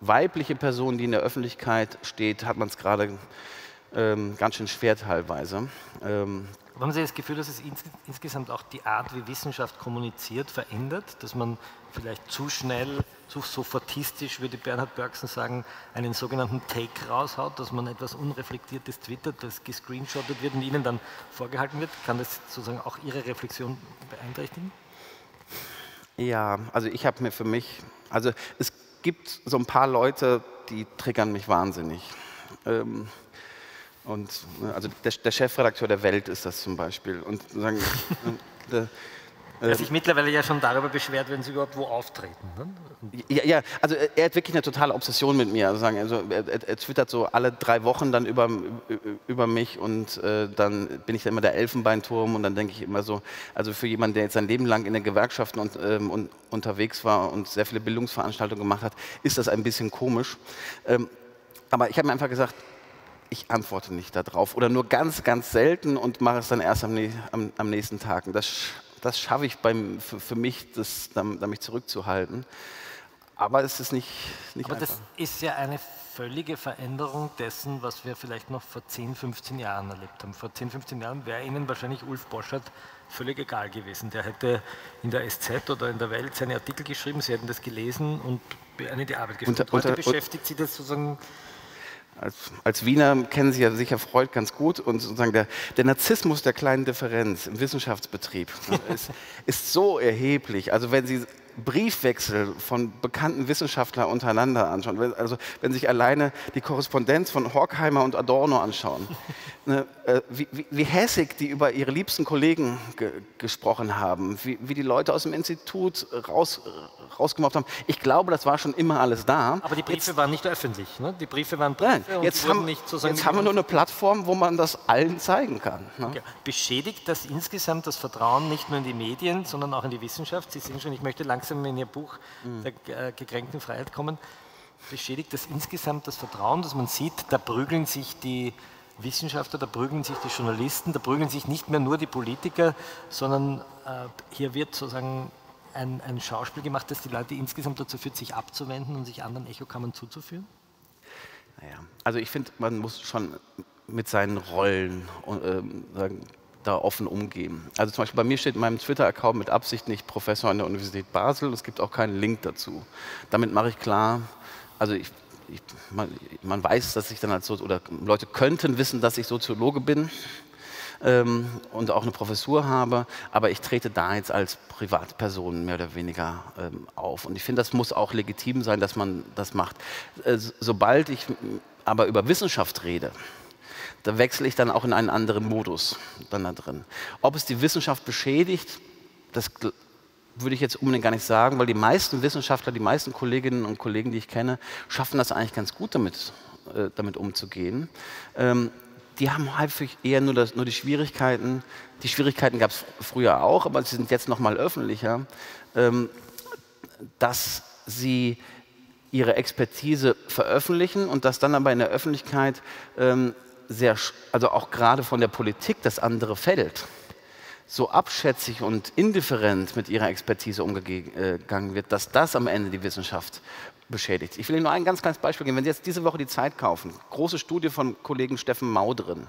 weibliche Person, die in der Öffentlichkeit steht, hat man es gerade ähm, ganz schön schwer teilweise. Ähm,
haben Sie das Gefühl, dass es ins, insgesamt auch die Art, wie Wissenschaft kommuniziert, verändert? Dass man vielleicht zu schnell, zu sofortistisch, würde Bernhard Bergson sagen, einen sogenannten Take raushaut, dass man etwas Unreflektiertes twittert, das gescreenshottet wird und Ihnen dann vorgehalten wird? Kann das sozusagen auch Ihre Reflexion beeinträchtigen?
Ja, also ich habe mir für mich, also es gibt so ein paar Leute, die triggern mich wahnsinnig. Ähm, und ne, also der, der, Chefredakteur der Welt ist das zum Beispiel. Und sagen,
der, der sich mittlerweile ja schon darüber beschwert, wenn sie überhaupt wo auftreten. Ne?
Ja, ja, also er hat wirklich eine totale Obsession mit mir. Also, sagen, also er, er, twittert so alle drei Wochen dann über, über mich und äh, dann bin ich dann immer der Elfenbeinturm und dann denke ich immer so, also für jemanden, der jetzt sein Leben lang in den Gewerkschaften und, ähm, und unterwegs war und sehr viele Bildungsveranstaltungen gemacht hat, ist das ein bisschen komisch. Ähm, aber ich habe mir einfach gesagt, ich antworte nicht darauf oder nur ganz, ganz selten und mache es dann erst am, am, am nächsten Tag. das, das schaffe ich beim, für, für mich, das, mich zurückzuhalten. Aber es ist nicht, nicht
Aber einfach. das ist ja eine völlige Veränderung dessen, was wir vielleicht noch vor 10, 15 Jahren erlebt haben. Vor 10, 15 Jahren wäre Ihnen wahrscheinlich Ulf Boschert völlig egal gewesen. Der hätte in der SZ oder in der Welt seine Artikel geschrieben, Sie hätten das gelesen und eine die Arbeit gefunden. Heute beschäftigt Sie das sozusagen
als, als, Wiener kennen Sie ja sicher Freud ganz gut und sozusagen der, der Narzissmus der kleinen Differenz im Wissenschaftsbetrieb ist, ist so erheblich. Also wenn Sie Briefwechsel von bekannten Wissenschaftlern untereinander anschauen, also wenn sich alleine die Korrespondenz von Horkheimer und Adorno anschauen, ne, äh, wie, wie, wie, hässig die über ihre liebsten Kollegen ge gesprochen haben, wie, wie, die Leute aus dem Institut raus, rausgemobbt haben. Ich glaube, das war schon immer alles da.
Aber die Briefe jetzt, waren nicht öffentlich, ne? Die Briefe waren Briefe
nein, jetzt haben, nicht Jetzt haben wir nur eine Plattform, wo man das allen zeigen kann. Ne?
Okay. Beschädigt das insgesamt das Vertrauen nicht nur in die Medien, sondern auch in die Wissenschaft? Sie sehen schon, ich möchte langsam in Ihr Buch mhm. der äh, gekränkten Freiheit kommen. Beschädigt das insgesamt das Vertrauen, dass man sieht, da prügeln sich die Wissenschaftler, da prügeln sich die Journalisten, da prügeln sich nicht mehr nur die Politiker, sondern äh, hier wird sozusagen ein, ein Schauspiel gemacht, das die Leute insgesamt dazu führt, sich abzuwenden und sich anderen Echokammern zuzuführen?
Naja, also ich finde, man muss schon mit seinen Rollen äh, da offen umgehen. Also zum Beispiel bei mir steht in meinem Twitter-Account mit Absicht nicht Professor an der Universität Basel. Es gibt auch keinen Link dazu. Damit mache ich klar, also ich, ich, man, man, weiß, dass ich dann als so, oder Leute könnten wissen, dass ich Soziologe bin ähm, und auch eine Professur habe, aber ich trete da jetzt als Privatperson mehr oder weniger ähm, auf. Und ich finde, das muss auch legitim sein, dass man das macht. Äh, sobald ich aber über Wissenschaft rede, da wechsle ich dann auch in einen anderen Modus dann da drin. Ob es die Wissenschaft beschädigt, das würde ich jetzt unbedingt gar nicht sagen, weil die meisten Wissenschaftler, die meisten Kolleginnen und Kollegen, die ich kenne, schaffen das eigentlich ganz gut damit, äh, damit umzugehen. Ähm, die haben häufig eher nur, das, nur die Schwierigkeiten, die Schwierigkeiten gab es früher auch, aber sie sind jetzt noch mal öffentlicher, ähm, dass sie ihre Expertise veröffentlichen und dass dann aber in der Öffentlichkeit ähm, sehr, also auch gerade von der Politik das andere fällt so abschätzig und indifferent mit ihrer Expertise umgegangen wird, dass das am Ende die Wissenschaft beschädigt. Ich will Ihnen nur ein ganz kleines Beispiel geben. Wenn Sie jetzt diese Woche die Zeit kaufen, große Studie von Kollegen Steffen Maudrin,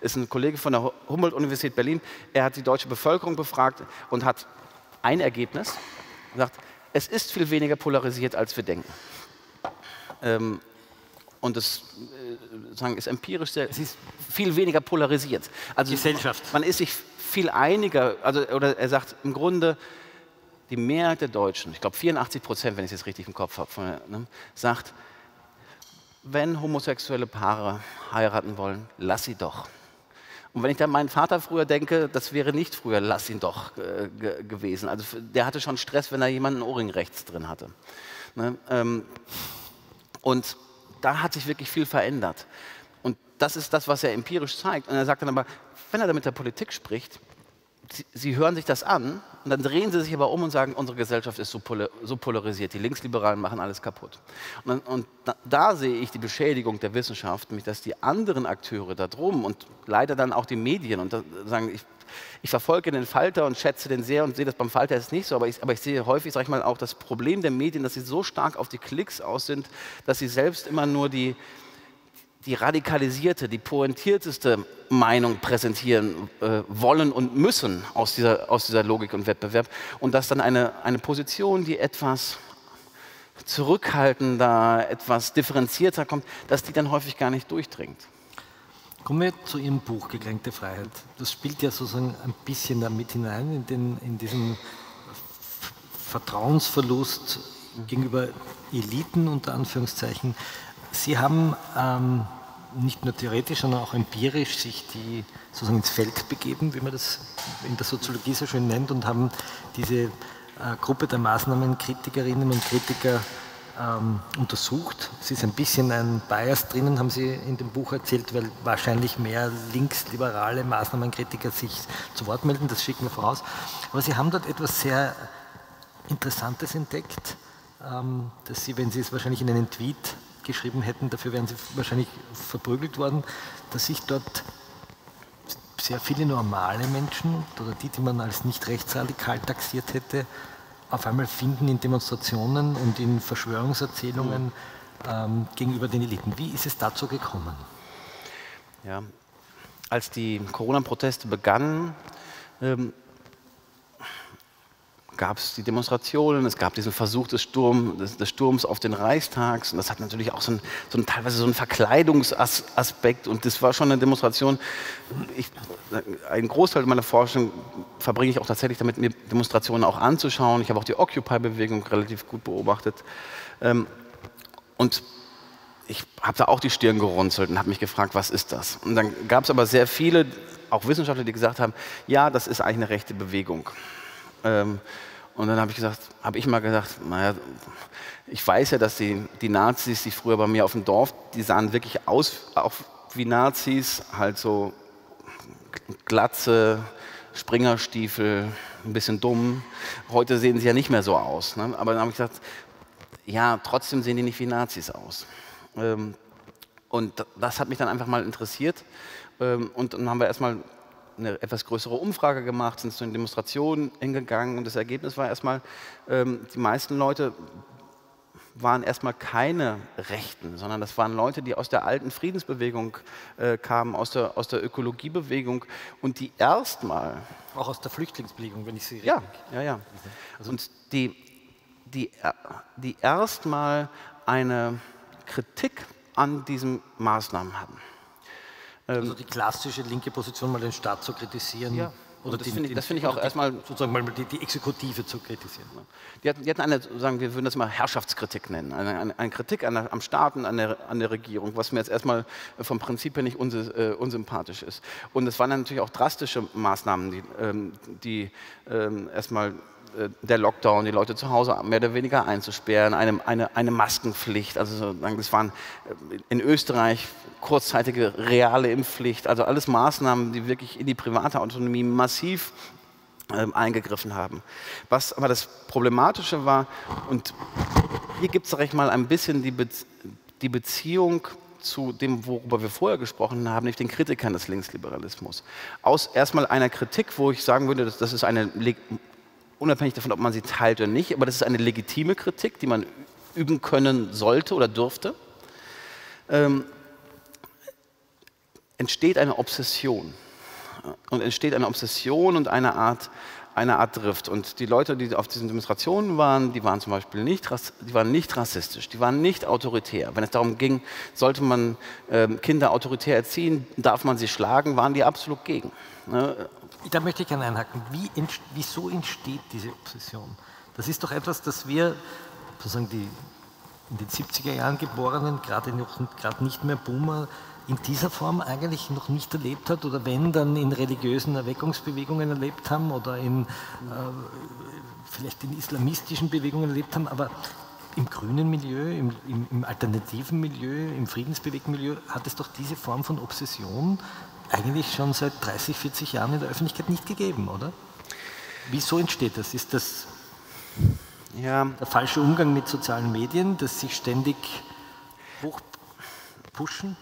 ist ein Kollege von der Humboldt-Universität Berlin. Er hat die deutsche Bevölkerung befragt und hat ein Ergebnis, sagt, es ist viel weniger polarisiert, als wir denken. Ähm, und das äh, sagen, ist empirisch sehr, ist viel weniger polarisiert.
Also Gesellschaft.
Man ist sich viel einiger, also, oder er sagt im Grunde, die Mehrheit der Deutschen, ich glaube 84 Prozent, wenn ich es jetzt richtig im Kopf habe, ne, sagt, wenn homosexuelle Paare heiraten wollen, lass sie doch. Und wenn ich dann meinen Vater früher denke, das wäre nicht früher, lass ihn doch äh, gewesen. Also der hatte schon Stress, wenn er jemanden Ohrring rechts drin hatte. Ne? Ähm, und da hat sich wirklich viel verändert. Und das ist das, was er empirisch zeigt. Und er sagt dann aber, wenn er da mit der Politik spricht, sie, sie, hören sich das an und dann drehen sie sich aber um und sagen, unsere Gesellschaft ist so, polar, so polarisiert, die Linksliberalen machen alles kaputt. Und, dann, und da, da, sehe ich die Beschädigung der Wissenschaft, nämlich dass die anderen Akteure da drum und leider dann auch die Medien und da, sagen, ich, ich verfolge den Falter und schätze den sehr und sehe das beim Falter ist nicht so, aber ich, aber ich sehe häufig, sage ich mal, auch das Problem der Medien, dass sie so stark auf die Klicks aus sind, dass sie selbst immer nur die, die radikalisierte, die pointierteste Meinung präsentieren äh, wollen und müssen aus dieser, aus dieser Logik und Wettbewerb. Und dass dann eine, eine Position, die etwas zurückhaltender, etwas differenzierter kommt, dass die dann häufig gar nicht durchdringt.
Kommen wir zu Ihrem Buch Gekränkte Freiheit. Das spielt ja sozusagen ein bisschen damit hinein, in, den, in diesen Vertrauensverlust gegenüber Eliten unter Anführungszeichen. Sie haben ähm, nicht nur theoretisch, sondern auch empirisch sich die sozusagen ins Feld begeben, wie man das in der Soziologie so schön nennt, und haben diese äh, Gruppe der Maßnahmenkritikerinnen und Kritiker ähm, untersucht. Es ist ein bisschen ein Bias drinnen, haben Sie in dem Buch erzählt, weil wahrscheinlich mehr linksliberale Maßnahmenkritiker sich zu Wort melden, das schicken wir voraus. Aber Sie haben dort etwas sehr Interessantes entdeckt, ähm, dass Sie, wenn Sie es wahrscheinlich in einen Tweet geschrieben hätten, dafür wären Sie wahrscheinlich verprügelt worden, dass sich dort sehr viele normale Menschen oder die, die man als nicht rechtsradikal taxiert hätte, auf einmal finden in Demonstrationen und in Verschwörungserzählungen ähm, gegenüber den Eliten. Wie ist es dazu gekommen?
Ja, als die Corona-Proteste begannen, ähm, gab es die Demonstrationen, es gab diesen Versuch des, Sturm, des, des, Sturms auf den Reichstag und das hat natürlich auch so ein, so ein teilweise so einen Verkleidungsaspekt und das war schon eine Demonstration. Ich, einen Großteil meiner Forschung verbringe ich auch tatsächlich damit, mir Demonstrationen auch anzuschauen. Ich habe auch die Occupy-Bewegung relativ gut beobachtet ähm, und ich habe da auch die Stirn gerunzelt und habe mich gefragt, was ist das? Und dann gab es aber sehr viele, auch Wissenschaftler, die gesagt haben, ja, das ist eigentlich eine rechte Bewegung. Ähm, und dann habe ich gesagt, habe ich mal gesagt, naja, ich weiß ja, dass die, die Nazis, die früher bei mir auf dem Dorf, die sahen wirklich aus auch wie Nazis, halt so Glatze, Springerstiefel, ein bisschen dumm. Heute sehen sie ja nicht mehr so aus. Ne? Aber dann habe ich gesagt, ja, trotzdem sehen die nicht wie Nazis aus. Ähm, und das hat mich dann einfach mal interessiert. Ähm, und dann haben wir erstmal eine etwas größere Umfrage gemacht, sind zu den Demonstrationen hingegangen und das Ergebnis war erstmal, ähm, die meisten Leute waren erstmal keine Rechten, sondern das waren Leute, die aus der alten Friedensbewegung äh, kamen, aus der, aus der Ökologiebewegung und die erstmal...
Auch aus der Flüchtlingsbewegung, wenn ich Sie
richtig... Ja, ja, ja. Also und die, die, die erstmal eine Kritik an diesen Maßnahmen hatten.
Also die klassische linke Position, mal den Staat zu kritisieren. Ja.
Oder das finde ich, find ich, auch erstmal.
Sozusagen mal die, die, Exekutive zu kritisieren.
Die hatten, die hatten eine, sagen wir würden das mal Herrschaftskritik nennen. Eine, eine, eine Kritik an der, am Staat und an der, an der Regierung, was mir jetzt erstmal vom Prinzip her nicht äh, unsympathisch ist. Und es waren dann natürlich auch drastische Maßnahmen, die, ähm, die ähm, erstmal äh, der Lockdown, die Leute zu Hause mehr oder weniger einzusperren, eine, eine, eine Maskenpflicht. Also das waren äh, in Österreich kurzzeitige reale Impfpflicht, also alles Maßnahmen, die wirklich in die private Autonomie massiv äh, eingegriffen haben. Was aber das Problematische war, und hier gibt es, sag ich mal, ein bisschen die, Be die Beziehung zu dem, worüber wir vorher gesprochen haben, nämlich den Kritikern des Linksliberalismus. Aus erstmal einer Kritik, wo ich sagen würde, das ist eine unabhängig davon, ob man sie teilt oder nicht, aber das ist eine legitime Kritik, die man üben können sollte oder dürfte, ähm, entsteht eine Obsession. Und entsteht eine Obsession und eine Art, eine Art Drift. Und die Leute, die auf diesen Demonstrationen waren, die waren zum Beispiel nicht, die waren nicht rassistisch, die waren nicht autoritär. Wenn es darum ging, sollte man ähm, Kinder autoritär erziehen, darf man sie schlagen, waren die absolut gegen.
Ne? Da möchte ich gerne einhaken. Wie ent, wieso entsteht diese Obsession? Das ist doch etwas, das wir, sozusagen die in den 70er Jahren Geborenen, gerade nicht mehr Boomer, in dieser Form eigentlich noch nicht erlebt hat oder wenn, dann in religiösen Erweckungsbewegungen erlebt haben oder in, äh, vielleicht in islamistischen Bewegungen erlebt haben, aber im grünen Milieu, im, im, im alternativen Milieu, im friedensbewegten Milieu hat es doch diese Form von Obsession eigentlich schon seit 30, 40 Jahren in der Öffentlichkeit nicht gegeben, oder? Wieso entsteht das? Ist das ja. der falsche Umgang mit sozialen Medien, dass sich ständig hochpushen?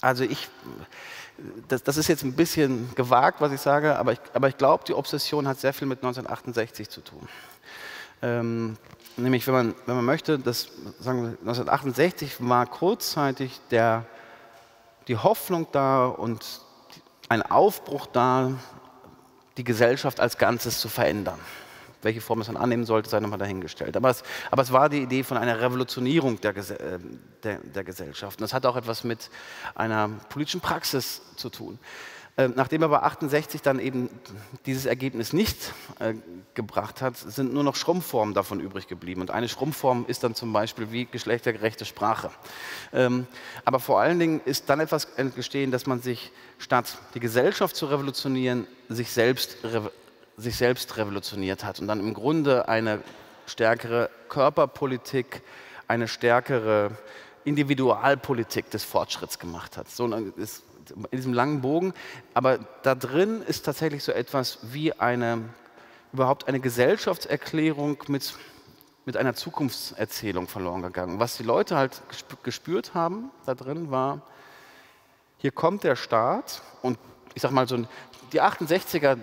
Also ich, das, das, ist jetzt ein bisschen gewagt, was ich sage, aber ich, aber ich glaube, die Obsession hat sehr viel mit 1968 zu tun. Ähm, nämlich, wenn man, wenn man möchte, das, sagen wir, 1968 war kurzzeitig der, die Hoffnung da und ein Aufbruch da, die Gesellschaft als Ganzes zu verändern. Welche Form es dann annehmen sollte, sei nochmal dahingestellt. Aber es, aber es war die Idee von einer Revolutionierung der, äh, der, der Gesellschaft. Und das hat auch etwas mit einer politischen Praxis zu tun. Äh, nachdem aber 68 dann eben dieses Ergebnis nicht äh, gebracht hat, sind nur noch Schrumpfformen davon übrig geblieben. Und eine Schrumpfform ist dann zum Beispiel wie geschlechtergerechte Sprache. Ähm, aber vor allen Dingen ist dann etwas entstehen, dass man sich statt die Gesellschaft zu revolutionieren, sich selbst, sich selbst revolutioniert hat und dann im Grunde eine stärkere Körperpolitik, eine stärkere Individualpolitik des Fortschritts gemacht hat. So ist in diesem langen Bogen. Aber da drin ist tatsächlich so etwas wie eine, überhaupt eine Gesellschaftserklärung mit, mit einer Zukunftserzählung verloren gegangen. Was die Leute halt gespürt haben da drin war, hier kommt der Staat und ich sag mal so, die 68er,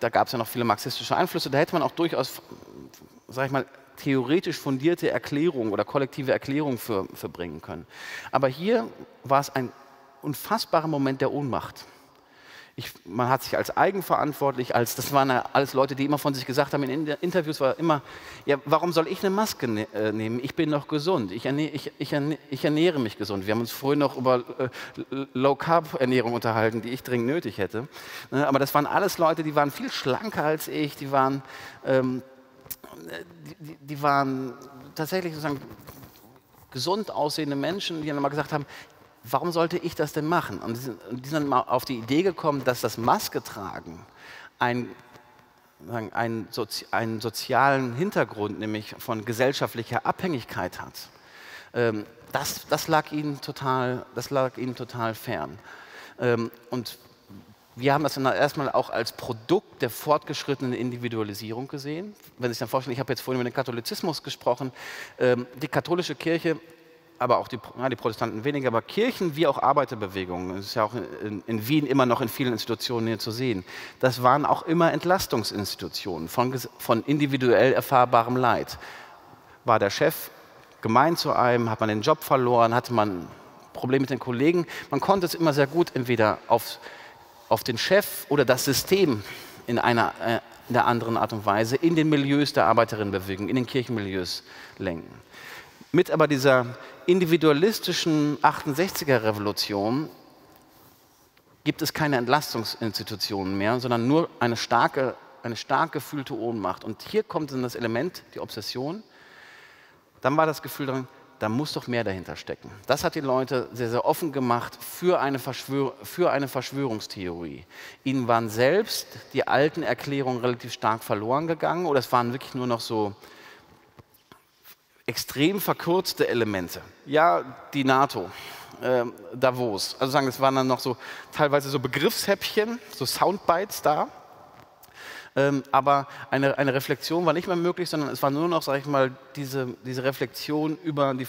da gab es ja noch viele marxistische Einflüsse, da hätte man auch durchaus, sag ich mal, theoretisch fundierte Erklärungen oder kollektive Erklärungen für, für bringen können. Aber hier war es ein unfassbarer Moment der Ohnmacht. Ich, man hat sich als eigenverantwortlich, als das waren alles Leute, die immer von sich gesagt haben in Interviews war immer, ja, warum soll ich eine Maske ne äh, nehmen? Ich bin noch gesund. Ich, ernähre, ich, ich, ich ernähre mich gesund. Wir haben uns vorhin noch über äh, Low Carb Ernährung unterhalten, die ich dringend nötig hätte. Ne, aber das waren alles Leute, die waren viel schlanker als ich. Die waren, ähm, die, die waren tatsächlich sozusagen gesund aussehende Menschen, die dann mal gesagt haben, warum sollte ich das denn machen? Und die sind mal auf die Idee gekommen, dass das Masketragen ein, einen, Sozi einen sozialen Hintergrund, nämlich von gesellschaftlicher Abhängigkeit hat. Ähm, das, das, lag ihnen total, das lag ihnen total fern. Ähm, und wir haben das dann erstmal auch als Produkt der fortgeschrittenen Individualisierung gesehen. Wenn Sie sich dann vorstellen, ich habe jetzt vorhin über den Katholizismus gesprochen. Ähm, die katholische Kirche aber auch die, ja, die, Protestanten weniger, aber Kirchen wie auch Arbeiterbewegungen, das ist ja auch in, in, Wien immer noch in vielen Institutionen hier zu sehen, das waren auch immer Entlastungsinstitutionen von, von individuell erfahrbarem Leid. War der Chef gemein zu einem, hat man den Job verloren, hatte man Probleme mit den Kollegen, man konnte es immer sehr gut entweder auf, auf den Chef oder das System in einer äh, in der anderen Art und Weise in den Milieus der Arbeiterinnenbewegung, in den Kirchenmilieus lenken. Mit aber dieser individualistischen 68er-Revolution gibt es keine Entlastungsinstitutionen mehr, sondern nur eine starke, eine stark gefühlte Ohnmacht. Und hier kommt dann das Element, die Obsession. Dann war das Gefühl daran, da muss doch mehr dahinter stecken. Das hat die Leute sehr, sehr offen gemacht für eine, Verschwör für eine Verschwörungstheorie. Ihnen waren selbst die alten Erklärungen relativ stark verloren gegangen oder es waren wirklich nur noch so extrem verkürzte Elemente. Ja, die NATO, äh, Davos. Also sagen, es waren dann noch so teilweise so Begriffshäppchen, so Soundbites da. Ähm, aber eine, eine Reflexion war nicht mehr möglich, sondern es war nur noch, sage ich mal, diese, diese Reflexion über die,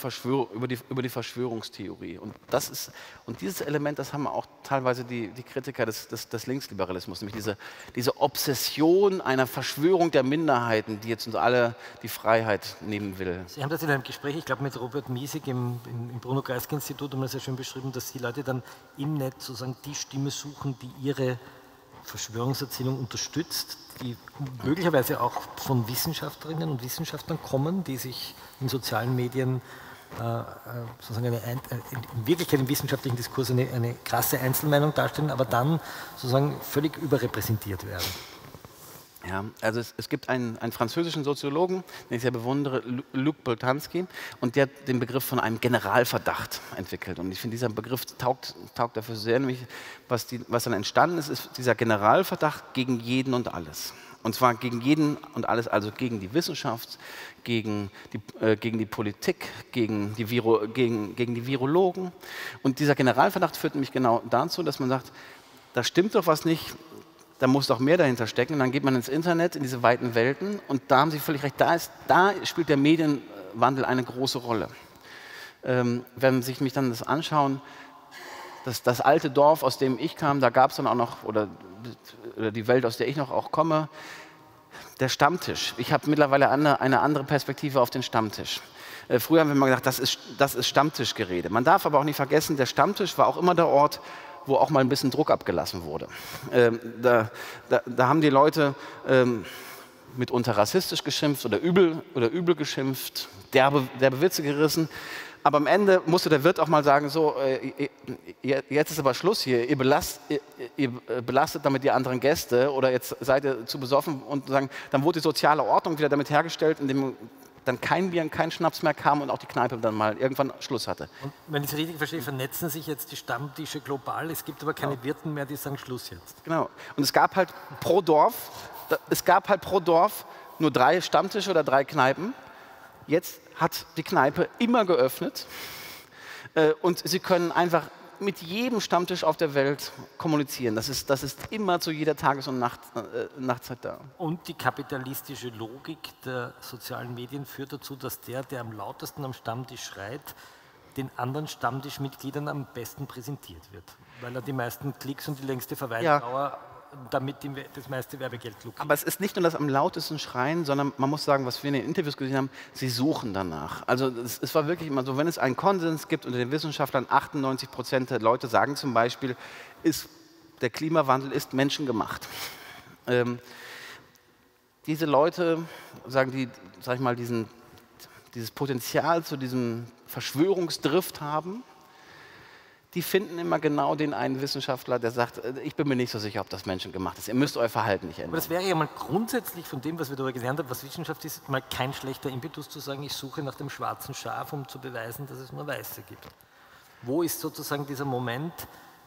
über, die, über die Verschwörungstheorie. Und, das ist, und dieses Element, das haben auch teilweise die, die Kritiker des, des, des Linksliberalismus, nämlich diese, diese Obsession einer Verschwörung der Minderheiten, die jetzt uns alle die Freiheit nehmen will.
Sie haben das in einem Gespräch, ich glaube mit Robert Miesig im, im Bruno-Kreisky-Institut, haben das ja schön beschrieben, dass die Leute dann im Netz sozusagen die Stimme suchen, die ihre Verschwörungserzählung unterstützt, die möglicherweise auch von Wissenschaftlerinnen und Wissenschaftlern kommen, die sich in sozialen Medien äh, äh sozusagen eine, äh, in Wirklichkeit im wissenschaftlichen Diskurs eine, eine krasse Einzelmeinung darstellen, aber dann sozusagen völlig überrepräsentiert werden.
Ja, also es, es gibt einen, einen, französischen Soziologen, den ich sehr bewundere, Luc Boltanski, und der hat den Begriff von einem Generalverdacht entwickelt. Und ich finde, dieser Begriff taugt, taugt dafür sehr, nämlich was, die, was dann entstanden ist, ist dieser Generalverdacht gegen jeden und alles. Und zwar gegen jeden und alles, also gegen die Wissenschaft, gegen die, äh, gegen die Politik, gegen die, Viro, gegen, gegen die Virologen. Und dieser Generalverdacht führt nämlich genau dazu, dass man sagt, da stimmt doch was nicht, da muss doch mehr dahinter stecken. Und dann geht man ins Internet, in diese weiten Welten und da haben Sie völlig recht, da, ist, da spielt der Medienwandel eine große Rolle. Ähm, wenn Sie sich mich dann das anschauen, das, das alte Dorf, aus dem ich kam, da gab es dann auch noch, oder, oder die Welt, aus der ich noch auch komme, der Stammtisch. Ich habe mittlerweile eine, eine andere Perspektive auf den Stammtisch. Äh, früher haben wir immer gesagt, das ist, das ist Stammtischgerede. Man darf aber auch nicht vergessen, der Stammtisch war auch immer der Ort, wo auch mal ein bisschen Druck abgelassen wurde. Ähm, da, da, da, haben die Leute ähm, mitunter rassistisch geschimpft oder übel, oder übel geschimpft, derbe, derbe Witze gerissen. Aber am Ende musste der Wirt auch mal sagen, so, äh, jetzt ist aber Schluss hier, ihr, belast, ihr, ihr, belastet damit die anderen Gäste oder jetzt seid ihr zu besoffen und sagen, dann wurde die soziale Ordnung wieder damit hergestellt, indem dann kein Bier und kein Schnaps mehr kam und auch die Kneipe dann mal irgendwann Schluss hatte. Und
wenn ich es richtig verstehe, vernetzen sich jetzt die Stammtische global, es gibt aber keine ja. Wirten mehr, die sagen Schluss jetzt.
Genau. Und es gab halt pro Dorf, es gab halt pro Dorf nur drei Stammtische oder drei Kneipen. Jetzt hat die Kneipe immer geöffnet äh, und Sie können einfach mit jedem Stammtisch auf der Welt kommunizieren. Das ist, das ist immer zu jeder Tages- und Nacht, äh, Nachtzeit da.
Und die kapitalistische Logik der sozialen Medien führt dazu, dass der, der am lautesten am Stammtisch schreit, den anderen Stammtischmitgliedern am besten präsentiert wird, weil er die meisten Klicks und die längste Verweildauer ja damit das meiste Werbegeld lukriert.
Aber es ist nicht nur das am lautesten Schreien, sondern man muss sagen, was wir in den Interviews gesehen haben, sie suchen danach. Also es, es war wirklich immer so, wenn es einen Konsens gibt unter den Wissenschaftlern, 98 Prozent der Leute sagen zum Beispiel, ist, der Klimawandel ist menschengemacht. Ähm, diese Leute, sagen die, sag ich mal, diesen, dieses Potenzial zu diesem Verschwörungsdrift haben, die finden immer genau den einen Wissenschaftler, der sagt, äh, ich bin mir nicht so sicher, ob das menschengemacht ist. Ihr müsst euer Verhalten nicht ändern.
Aber das wäre ja mal grundsätzlich von dem, was wir darüber gelernt haben, was Wissenschaft ist, mal kein schlechter Impetus zu sagen, ich suche nach dem schwarzen Schaf, um zu beweisen, dass es nur Weiße gibt. Wo ist sozusagen dieser Moment,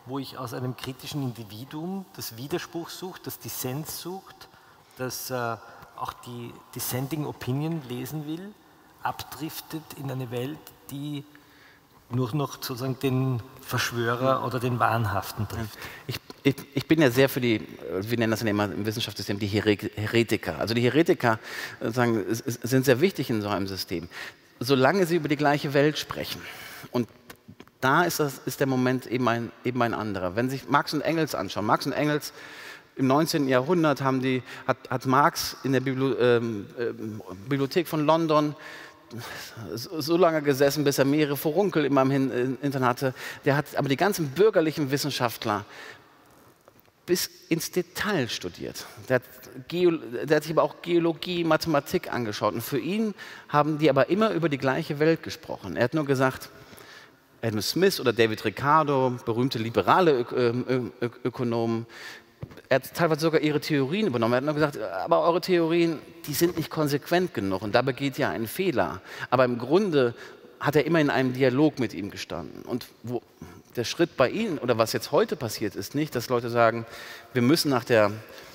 wo ich aus einem kritischen Individuum das Widerspruch sucht, das Dissens sucht, das äh, auch die Dissenting Opinion lesen will, abdriftet in eine Welt, die nur noch sozusagen den Verschwörer oder den Wahnhaften trifft.
Ich, ich, ich, bin ja sehr für die, wir nennen das ja immer im Wissenschaftssystem die Heretiker. Also die Heretiker äh, sagen, sind sehr wichtig in so einem System, solange sie über die gleiche Welt sprechen. Und da ist, das, ist der Moment eben ein, eben ein anderer. Wenn Sie sich Marx und Engels anschauen, Marx und Engels im 19. Jahrhundert haben die, hat, hat Marx in der ähm, äh, Bibliothek von London so lange gesessen, bis er mehrere Furunkel in meinem Hintern hatte. Der hat aber die ganzen bürgerlichen Wissenschaftler bis ins Detail studiert. Der hat, der hat, sich aber auch Geologie, Mathematik angeschaut. Und für ihn haben die aber immer über die gleiche Welt gesprochen. Er hat nur gesagt, Adam Smith oder David Ricardo, berühmte liberale Ö Ö Ökonomen, er hat teilweise sogar ihre Theorien übernommen. Er hat nur gesagt, aber eure Theorien, die sind nicht konsequent genug und da begeht ja ein Fehler. Aber im Grunde hat er immer in einem Dialog mit ihm gestanden. Und wo, der Schritt bei Ihnen oder was jetzt heute passiert, ist nicht, dass Leute sagen, wir müssen nach der,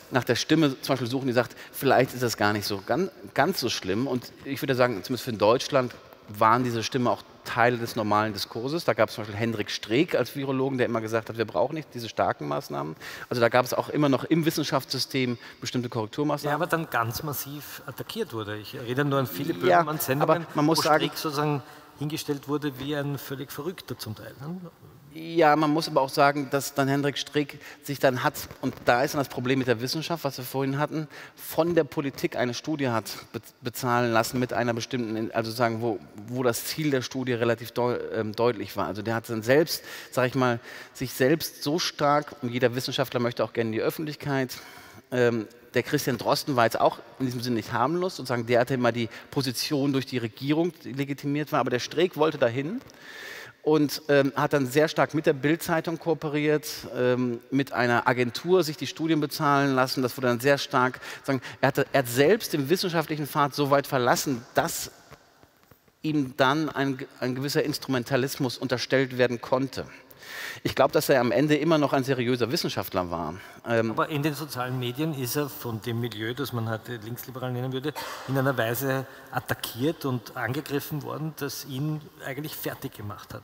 nach der Stimme zum Beispiel suchen, die sagt, vielleicht ist das gar nicht so ganz, ganz so schlimm. Und ich würde sagen, zumindest für Deutschland waren diese Stimmen auch Teile des normalen Diskurses. Da gab es zum Beispiel Hendrik Streeck als Virologen, der immer gesagt hat, wir brauchen nicht diese starken Maßnahmen. Also da gab es auch immer noch im Wissenschaftssystem bestimmte Korrekturmaßnahmen.
Der aber dann ganz massiv attackiert wurde. Ich erinnere nur an viele Böhmermann-Sendungen,
ja, wo sagen,
Streeck sozusagen hingestellt wurde wie ein völlig Verrückter zum Teil. Ne?
Ja, man muss aber auch sagen, dass dann Hendrik Strick sich dann hat, und da ist dann das Problem mit der Wissenschaft, was wir vorhin hatten, von der Politik eine Studie hat bezahlen lassen mit einer bestimmten, also sagen, wo, wo das Ziel der Studie relativ deu, ähm, deutlich war. Also der hat dann selbst, sage ich mal, sich selbst so stark, und jeder Wissenschaftler möchte auch gerne in die Öffentlichkeit, ähm, der Christian Drosten war jetzt auch in diesem Sinne nicht harmlos, sozusagen der hatte immer die Position durch die Regierung, die legitimiert war, aber der Streeck wollte dahin und ähm, hat dann sehr stark mit der Bild-Zeitung kooperiert, ähm, mit einer Agentur sich die Studien bezahlen lassen. Das wurde dann sehr stark, sagen, er, hatte, er hat selbst den wissenschaftlichen Pfad so weit verlassen, dass ihm dann ein, ein gewisser Instrumentalismus unterstellt werden konnte. Ich glaube, dass er am Ende immer noch ein seriöser Wissenschaftler war.
Ähm Aber in den sozialen Medien ist er von dem Milieu, das man heute linksliberal nennen würde, in einer Weise attackiert und angegriffen worden, das ihn eigentlich fertig gemacht hat.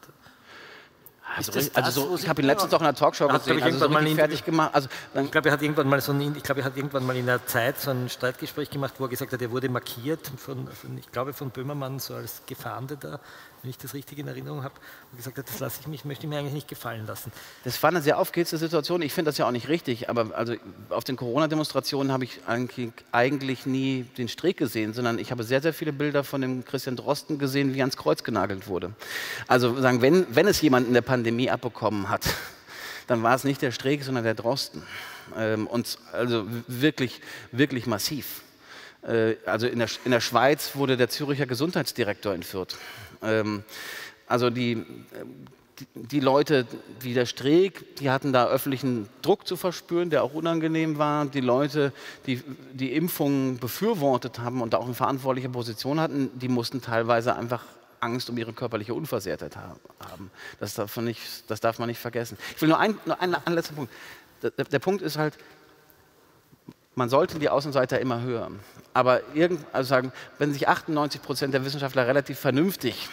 Also, also so, ich habe ihn letztens doch in einer Talkshow gesehen,
ich, also so mal fertig gemacht. Also, ich glaube, er hat irgendwann mal so ein, ich glaube, er hat irgendwann mal in der Zeit so ein Streitgespräch gemacht, wo er gesagt hat, er wurde markiert von, von ich glaube, von Böhmermann so als Gefahndeter wenn ich das richtig in Erinnerung habe, und gesagt hat, das lasse ich mich, möchte ich mir eigentlich nicht gefallen lassen.
Das war eine sehr aufgehitzte Situation. Ich finde das ja auch nicht richtig, aber also auf den Corona-Demonstrationen habe ich eigentlich, nie den Streeck gesehen, sondern ich habe sehr, sehr viele Bilder von dem Christian Drosten gesehen, wie er ans Kreuz genagelt wurde. Also sagen, wenn, wenn es jemand in der Pandemie abbekommen hat, dann war es nicht der Streeck, sondern der Drosten. Ähm, und also wirklich, wirklich massiv. Äh, also in der, in der Schweiz wurde der Züricher Gesundheitsdirektor entführt. Ähm, also die, die, die, Leute wie der Streeck, die hatten da öffentlichen Druck zu verspüren, der auch unangenehm war. Die Leute, die die Impfungen befürwortet haben und da auch eine verantwortliche Position hatten, die mussten teilweise einfach Angst um ihre körperliche Unversehrtheit haben. Das darf man nicht, das darf man nicht vergessen. Ich will nur, ein, nur einen, einen letzten Punkt. Der, der, Punkt ist halt, man sollte die Außenseiter immer hören. Aber irgend, also sagen, wenn sich 98 Prozent der Wissenschaftler relativ vernünftig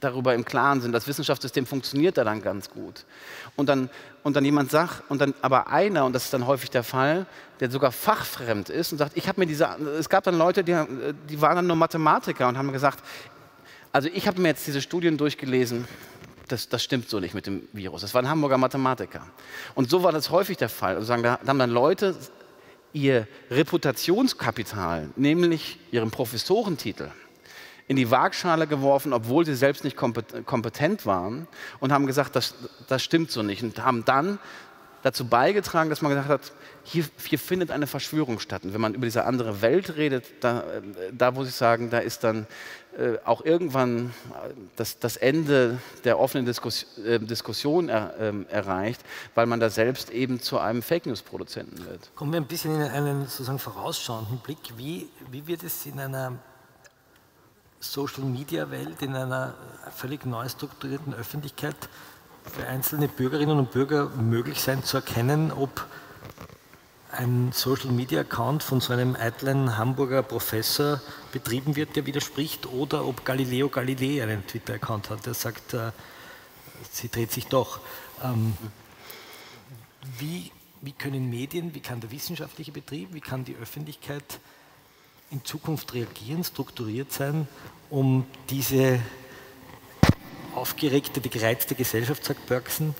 darüber im Klaren sind, das Wissenschaftssystem funktioniert da dann ganz gut. Und dann, und dann jemand sagt, und dann aber einer, und das ist dann häufig der Fall, der sogar fachfremd ist und sagt, ich habe mir diese, es gab dann Leute, die, die waren dann nur Mathematiker und haben gesagt, also ich habe mir jetzt diese Studien durchgelesen, das, das, stimmt so nicht mit dem Virus. Das waren Hamburger Mathematiker. Und so war das häufig der Fall. Also sagen, da haben dann Leute ihr Reputationskapital, nämlich ihren Professorentitel, in die Waagschale geworfen, obwohl sie selbst nicht kompetent waren und haben gesagt, das, das stimmt so nicht. Und haben dann dazu beigetragen, dass man gesagt hat, hier, hier, findet eine Verschwörung statt. Und wenn man über diese andere Welt redet, da, da muss ich sagen, da ist dann äh, auch irgendwann äh, das, das, Ende der offenen Diskus, äh, Diskussion er, äh, erreicht, weil man da selbst eben zu einem Fake News-Produzenten wird.
Kommen wir ein bisschen in einen sozusagen vorausschauenden Blick. Wie, wie wird es in einer Social-Media-Welt, in einer völlig neu strukturierten Öffentlichkeit für einzelne Bürgerinnen und Bürger möglich sein zu erkennen, ob ein Social Media Account von so einem eitlen Hamburger Professor betrieben wird, der widerspricht, oder ob Galileo Galilei einen Twitter-Account hat, der sagt, äh, sie dreht sich doch. Ähm, wie, wie können Medien, wie kann der wissenschaftliche Betrieb, wie kann die Öffentlichkeit in Zukunft reagieren, strukturiert sein, um diese aufgeregte, gereizte Gesellschaft, sagt Bergson,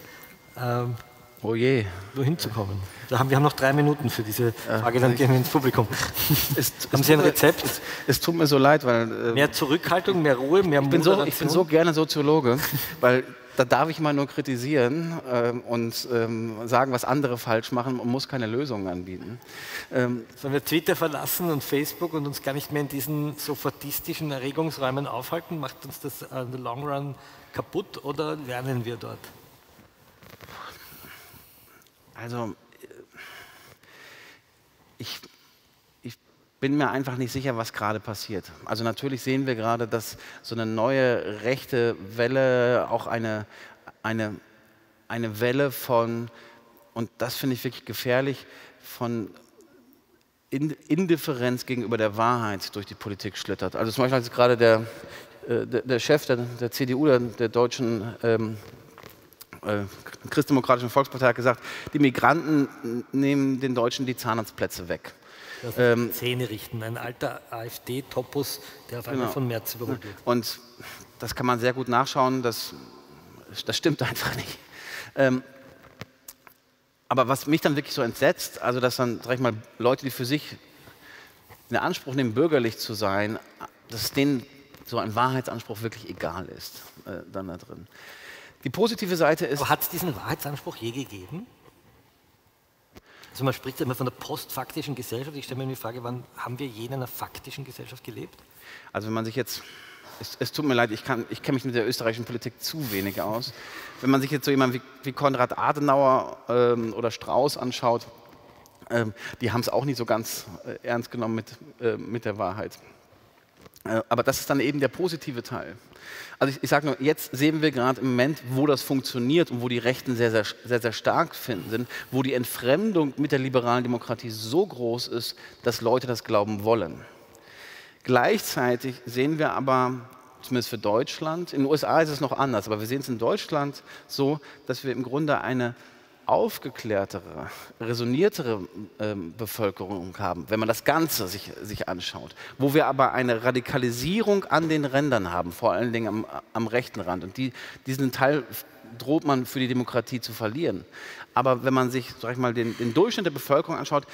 ähm,
oh je.
wohin zu kommen? Da haben, wir haben noch drei Minuten für diese Frage, dann gehen wir ins Publikum.
Es, haben Sie ein Rezept? Es, es, tut mir so leid, weil...
Äh, mehr Zurückhaltung, mehr Ruhe, mehr
ich bin, so, ich bin so gerne Soziologe, weil da darf ich mal nur kritisieren ähm, und ähm, sagen, was andere falsch machen und muss keine Lösungen anbieten.
Ähm, Sollen wir Twitter verlassen und Facebook und uns gar nicht mehr in diesen sofortistischen Erregungsräumen aufhalten? Macht uns das in the long run kaputt oder lernen wir dort?
Also, ich, ich bin mir einfach nicht sicher, was gerade passiert. Also natürlich sehen wir gerade, dass so eine neue rechte Welle auch eine, eine, eine Welle von, und das finde ich wirklich gefährlich, von Indifferenz gegenüber der Wahrheit durch die Politik schlittert. Also zum Beispiel hat gerade der äh, der, der, Chef der, der, CDU, der, der deutschen ähm, äh, Christdemokratischen Volkspartei, hat gesagt, die Migranten nehmen den Deutschen die Zahnarztplätze weg.
Das ähm, Zähne richten, ein alter AfD-Topos, der auf einmal genau. von März überholt wird.
Und das kann man sehr gut nachschauen, das, das stimmt einfach nicht. Ähm, aber was mich dann wirklich so entsetzt, also dass dann, sag ich mal, Leute, die für sich in Anspruch nehmen, bürgerlich zu sein, dass es denen so ein Wahrheitsanspruch wirklich egal ist, äh, dann da drin. Die positive Seite ist.
Hat es diesen Wahrheitsanspruch je gegeben? Also man spricht immer von der postfaktischen Gesellschaft. Ich stelle mir die Frage, wann haben wir je in einer faktischen Gesellschaft gelebt?
Also wenn man sich jetzt, es, es tut mir leid, ich, ich kenne mich mit der österreichischen Politik zu wenig aus. Wenn man sich jetzt so jemanden wie, wie Konrad Adenauer ähm, oder Strauß anschaut, ähm, die haben es auch nicht so ganz äh, ernst genommen mit, äh, mit der Wahrheit. Äh, aber das ist dann eben der positive Teil. Also ich, ich sage nur, jetzt sehen wir gerade im Moment, wo das funktioniert und wo die Rechten sehr, sehr, sehr, sehr stark finden sind, wo die Entfremdung mit der liberalen Demokratie so groß ist, dass Leute das glauben wollen. Gleichzeitig sehen wir aber, zumindest für Deutschland, in den USA ist es noch anders, aber wir sehen es in Deutschland so, dass wir im Grunde eine aufgeklärtere, resoniertere ähm, Bevölkerung haben, wenn man das Ganze sich, sich anschaut, wo wir aber eine Radikalisierung an den Rändern haben, vor allen Dingen am, am rechten Rand. Und die, diesen Teil droht man für die Demokratie zu verlieren. Aber wenn man sich, sag ich mal, den, den Durchschnitt der Bevölkerung anschaut,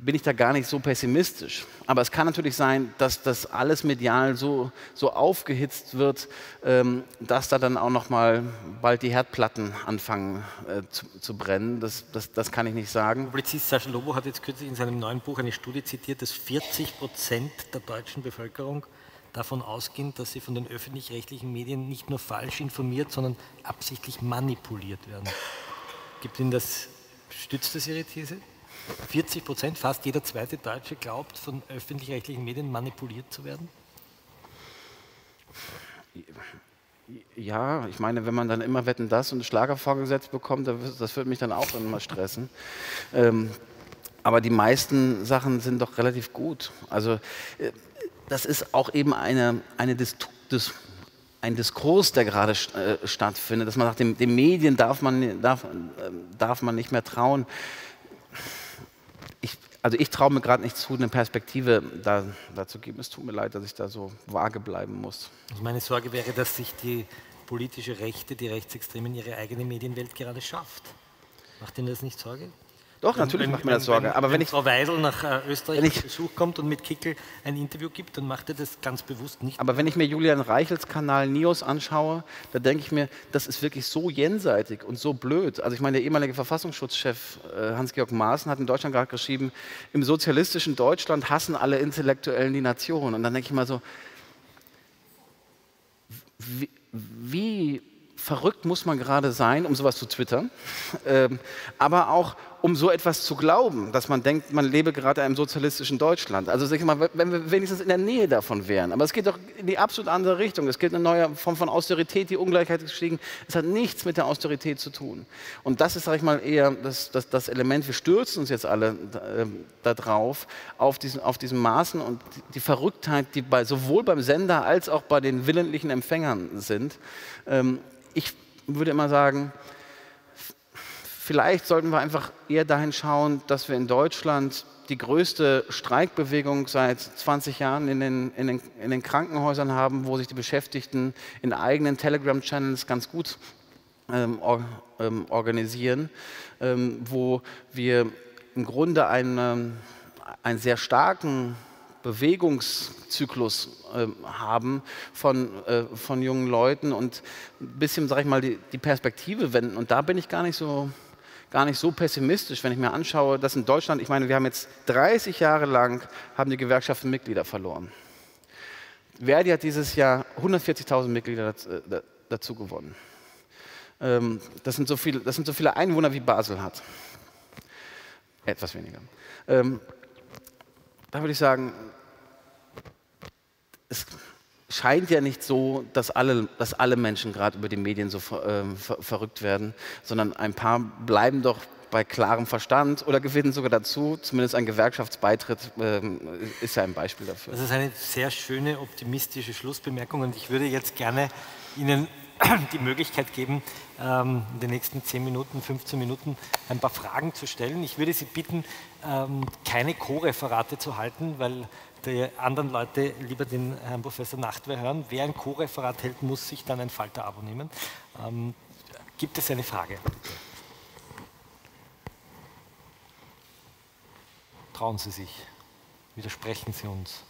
bin ich da gar nicht so pessimistisch. Aber es kann natürlich sein, dass das alles medial so, so aufgehitzt wird, ähm, dass da dann auch noch mal bald die Herdplatten anfangen äh, zu, zu, brennen. Das, das, das, kann ich nicht sagen.
Publizist Sascha Lobo hat jetzt kürzlich in seinem neuen Buch eine Studie zitiert, dass 40 Prozent der deutschen Bevölkerung davon ausgehen, dass sie von den öffentlich-rechtlichen Medien nicht nur falsch informiert, sondern absichtlich manipuliert werden. Gibt Ihnen das, stützt das Ihre These? 40 Prozent, fast jeder zweite Deutsche glaubt, von öffentlich-rechtlichen Medien manipuliert zu werden?
Ja, ich meine, wenn man dann immer Wetten das und Schlager vorgesetzt bekommt, das würde mich dann auch immer stressen. Ähm, aber die meisten Sachen sind doch relativ gut. Also äh, das ist auch eben eine, eine Dis Dis ein Diskurs, der gerade äh, stattfindet, dass man sagt, den, Medien darf man, darf, äh, darf man nicht mehr trauen ich, also ich traue mir gerade nicht zu, eine Perspektive da, dazu geben. Es tut mir leid, dass ich da so vage bleiben muss.
Also meine Sorge wäre, dass sich die politische Rechte, die Rechtsextremen, ihre eigene Medienwelt gerade schafft. Macht Ihnen das nicht Sorge?
Doch, natürlich wenn, macht mir das Sorge.
Wenn,
aber wenn, wenn ich,
Frau Weidel nach äh, Österreich ich, Besuch kommt und mit Kickel ein Interview gibt, dann macht er das ganz bewusst nicht.
Aber wenn ich mir Julian Reichels Kanal NIOS anschaue, da denke ich mir, das ist wirklich so jenseitig und so blöd. Also ich meine, der ehemalige Verfassungsschutzchef äh, Hans-Georg Maaßen hat in Deutschland gerade geschrieben, im sozialistischen Deutschland hassen alle Intellektuellen die Nation. Und dann denke ich mal so, wie, wie verrückt muss man gerade sein, um sowas zu twittern, ähm, aber auch um so etwas zu glauben, dass man denkt, man lebe gerade in einem sozialistischen Deutschland. Also sag ich mal, wenn wir wenigstens in der Nähe davon wären. Aber es geht doch in die absolut andere Richtung. Es geht eine neue Form von Austerität, die Ungleichheit ist gestiegen. Es hat nichts mit der Austerität zu tun. Und das ist, sag ich mal, eher das, das, das Element, wir stürzen uns jetzt alle äh, da drauf, auf diesen, auf diesen Maßen und die, die Verrücktheit, die bei, sowohl beim Sender als auch bei den willentlichen Empfängern sind. Ähm, ich würde immer sagen, vielleicht sollten wir einfach eher dahin schauen, dass wir in Deutschland die größte Streikbewegung seit 20 Jahren in den, in den, in den Krankenhäusern haben, wo sich die Beschäftigten in eigenen Telegram-Channels ganz gut ähm, or, ähm, organisieren, ähm, wo wir im Grunde einen, einen sehr starken Bewegungszyklus äh, haben von, äh, von jungen Leuten und ein bisschen, sage ich mal, die, die, Perspektive wenden. Und da bin ich gar nicht, so, gar nicht so pessimistisch, wenn ich mir anschaue, dass in Deutschland, ich meine, wir haben jetzt 30 Jahre lang, haben die Gewerkschaften Mitglieder verloren. Verdi hat dieses Jahr 140.000 Mitglieder äh, dazu gewonnen. Ähm, das, sind so viele, das sind so viele Einwohner, wie Basel hat. Etwas weniger. Ähm, da würde ich sagen, es scheint ja nicht so, dass alle, dass alle Menschen gerade über die Medien so äh, ver verrückt werden, sondern ein paar bleiben doch bei klarem Verstand oder gewinnen sogar dazu. Zumindest ein Gewerkschaftsbeitritt äh, ist ja ein Beispiel dafür.
Das ist eine sehr schöne, optimistische Schlussbemerkung und ich würde jetzt gerne Ihnen die Möglichkeit geben, ähm, in den nächsten 10 Minuten, 15 Minuten ein paar Fragen zu stellen. Ich würde Sie bitten, ähm, keine Co-Referate zu halten, weil die anderen Leute lieber den Herrn Professor Nachtwehr hören. Wer ein Co-Referat hält, muss sich dann ein Falter-Abo nehmen. Ähm, gibt es eine Frage? Trauen Sie sich, widersprechen Sie uns.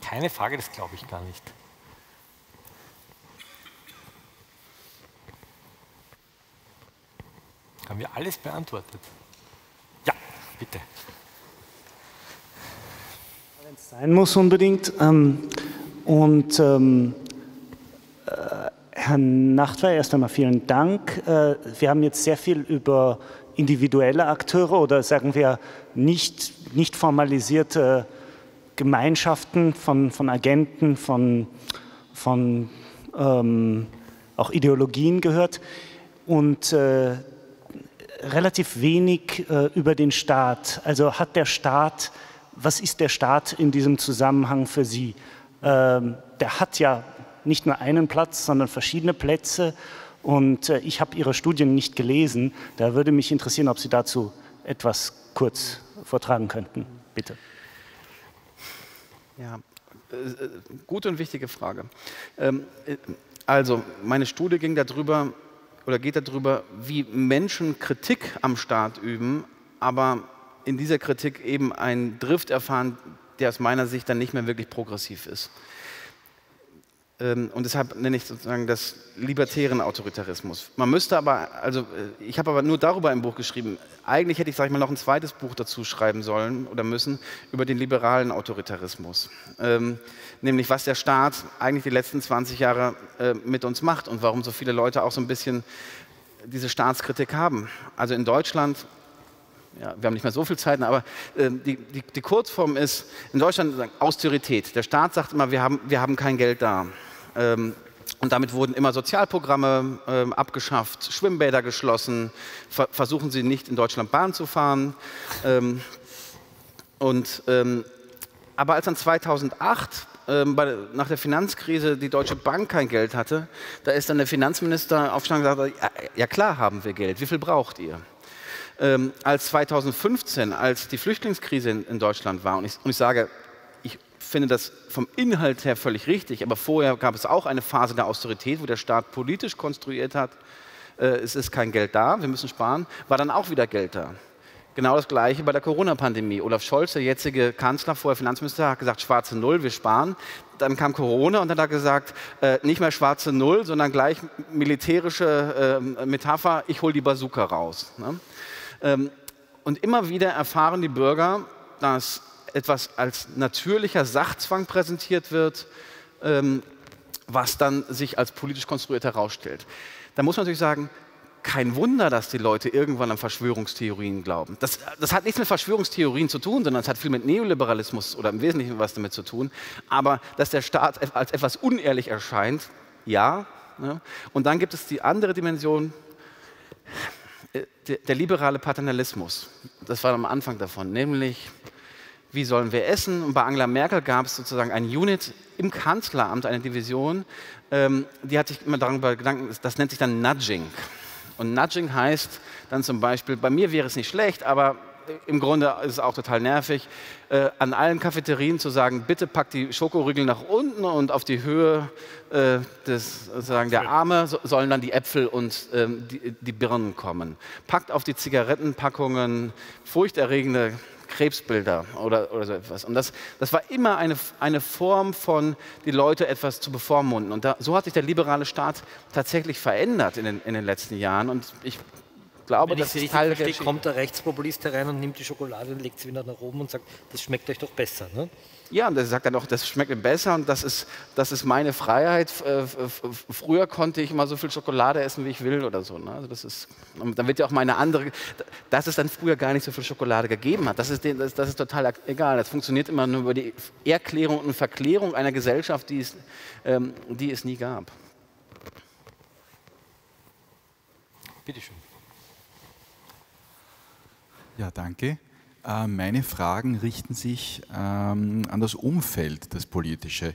Keine Frage, das glaube ich gar nicht. Haben wir alles beantwortet? Ja, bitte
sein muss unbedingt. Ähm, und ähm, äh, Herr Nachtwey, erst einmal vielen Dank. Äh, wir haben jetzt sehr viel über individuelle Akteure oder sagen wir nicht, nicht formalisierte Gemeinschaften von, von Agenten, von, von ähm, auch Ideologien gehört und äh, relativ wenig äh, über den Staat. Also hat der Staat was ist der Staat in diesem Zusammenhang für Sie? Ähm, der hat ja nicht nur einen Platz, sondern verschiedene Plätze. Und äh, ich habe Ihre Studien nicht gelesen. Da würde mich interessieren, ob Sie dazu etwas kurz vortragen könnten. Bitte.
Ja, äh, gute und wichtige Frage. Ähm, äh, also, meine Studie ging darüber oder geht darüber, wie Menschen Kritik am Staat üben, aber in dieser Kritik eben einen Drift erfahren, der aus meiner Sicht dann nicht mehr wirklich progressiv ist. Ähm, und deshalb nenne ich sozusagen das libertären Autoritarismus. Man müsste aber, also äh, ich habe aber nur darüber ein Buch geschrieben. Eigentlich hätte ich, sag ich mal, noch ein zweites Buch dazu schreiben sollen oder müssen über den liberalen Autoritarismus. Ähm, nämlich, was der Staat eigentlich die letzten 20 Jahre äh, mit uns macht und warum so viele Leute auch so ein bisschen diese Staatskritik haben. Also in Deutschland ja, wir haben nicht mehr so viel Zeit, aber äh, die, die, die, Kurzform ist in Deutschland Austerität. Der Staat sagt immer, wir haben, wir haben kein Geld da. Ähm, und damit wurden immer Sozialprogramme äh, abgeschafft, Schwimmbäder geschlossen, ver versuchen sie nicht in Deutschland Bahn zu fahren. Ähm, und, ähm, aber als dann 2008 ähm, bei, nach der Finanzkrise die Deutsche Bank kein Geld hatte, da ist dann der Finanzminister aufgestanden und gesagt, ja, ja klar haben wir Geld, wie viel braucht ihr? Ähm, als 2015, als die Flüchtlingskrise in, in Deutschland war, und ich, und ich sage, finde das vom Inhalt her völlig richtig, aber vorher gab es auch eine Phase der Austerität, wo der Staat politisch konstruiert hat, äh, es ist kein Geld da, wir müssen sparen, war dann auch wieder Geld da. Genau das Gleiche bei der Corona-Pandemie. Olaf Scholz, der jetzige Kanzler, vorher Finanzminister, hat gesagt, schwarze Null, wir sparen. Dann kam Corona und dann hat er gesagt, äh, nicht mehr schwarze Null, sondern gleich militärische äh, Metapher, ich hole die Bazooka raus. Ne? Ähm, und immer wieder erfahren die Bürger, dass etwas als natürlicher Sachzwang präsentiert wird, ähm, was dann sich als politisch konstruiert herausstellt. Da muss man natürlich sagen, kein Wunder, dass die Leute irgendwann an Verschwörungstheorien glauben. Das, das, hat nichts mit Verschwörungstheorien zu tun, sondern es hat viel mit Neoliberalismus oder im Wesentlichen was damit zu tun. Aber dass der Staat als etwas unehrlich erscheint, ja. Ne? Und dann gibt es die andere Dimension, der, der liberale Paternalismus. Das war am Anfang davon, nämlich wie sollen wir essen? Und bei Angela Merkel gab es sozusagen ein Unit im Kanzleramt, eine Division, ähm, die hat sich immer darüber Gedanken, das nennt sich dann Nudging. Und Nudging heißt dann zum Beispiel, bei mir wäre es nicht schlecht, aber im Grunde ist es auch total nervig, äh, an allen Cafeterien zu sagen, bitte packt die Schokoriegel nach unten und auf die Höhe äh, des, sozusagen der Arme so, sollen dann die Äpfel und ähm, die, die Birnen kommen. Packt auf die Zigarettenpackungen furchterregende Krebsbilder oder, oder so etwas. Und das, das war immer eine, eine Form von, die Leute etwas zu bevormunden. Und da, so hat sich der liberale Staat tatsächlich verändert in den, in den letzten Jahren. Und ich glaube,
Wenn das ist Teil verstehe, der kommt der Rechtspopulist herein und nimmt die Schokolade und legt sie wieder nach oben und sagt, das schmeckt euch doch besser. Ne?
Ja, und er sagt dann auch, das schmeckt mir besser und das ist, das ist meine Freiheit. Äh, früher konnte ich immer so viel Schokolade essen, wie ich will oder so. Ne? Also das ist, dann wird ja auch meine andere, dass es dann früher gar nicht so viel Schokolade gegeben hat, das ist, das, das ist total egal. Das funktioniert immer nur über die Erklärung und Verklärung einer Gesellschaft, die es, ähm, die es nie gab.
Bitte schön.
Ja, danke. Äh, meine Fragen richten sich ähm, an das Umfeld, das politische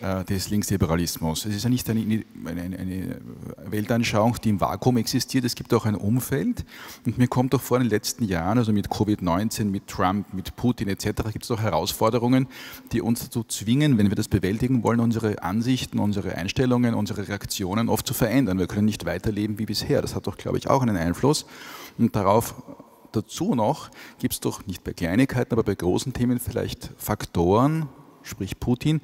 äh, des Linksliberalismus. Es ist ja nicht eine, eine, eine, Weltanschauung, die im Vakuum existiert, es gibt auch ein Umfeld. Und mir kommt auch vor, in den letzten Jahren, also mit Covid-19, mit Trump, mit Putin etc., gibt es auch Herausforderungen, die uns dazu zwingen, wenn wir das bewältigen wollen, unsere Ansichten, unsere Einstellungen, unsere Reaktionen oft zu verändern. Wir können nicht weiterleben wie bisher. Das hat doch, glaube ich, auch einen Einfluss. Und darauf dazu noch gibt es doch nicht bei Kleinigkeiten, aber bei großen Themen vielleicht Faktoren, sprich Putin,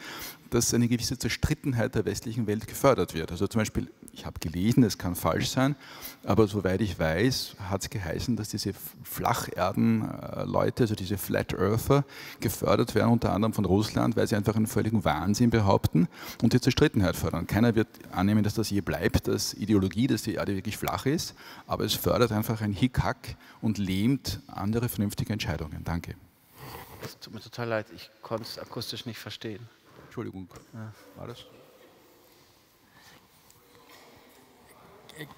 dass eine gewisse Zerstrittenheit der westlichen Welt gefördert wird. Also zum Beispiel, ich habe gelesen, es kann falsch sein, aber soweit ich weiß, hat es geheißen, dass diese Flacherden-Leute, also diese Flat Earther, gefördert werden, unter anderem von Russland, weil sie einfach einen völligen Wahnsinn behaupten und die Zerstrittenheit fördern. Keiner wird annehmen, dass das je bleibt, dass Ideologie, dass die Erde wirklich flach ist, aber es fördert einfach ein Hickhack und lähmt andere vernünftige Entscheidungen. Danke.
Es tut mir total leid, ich konnte es akustisch nicht verstehen.
Entschuldigung, ja. war das?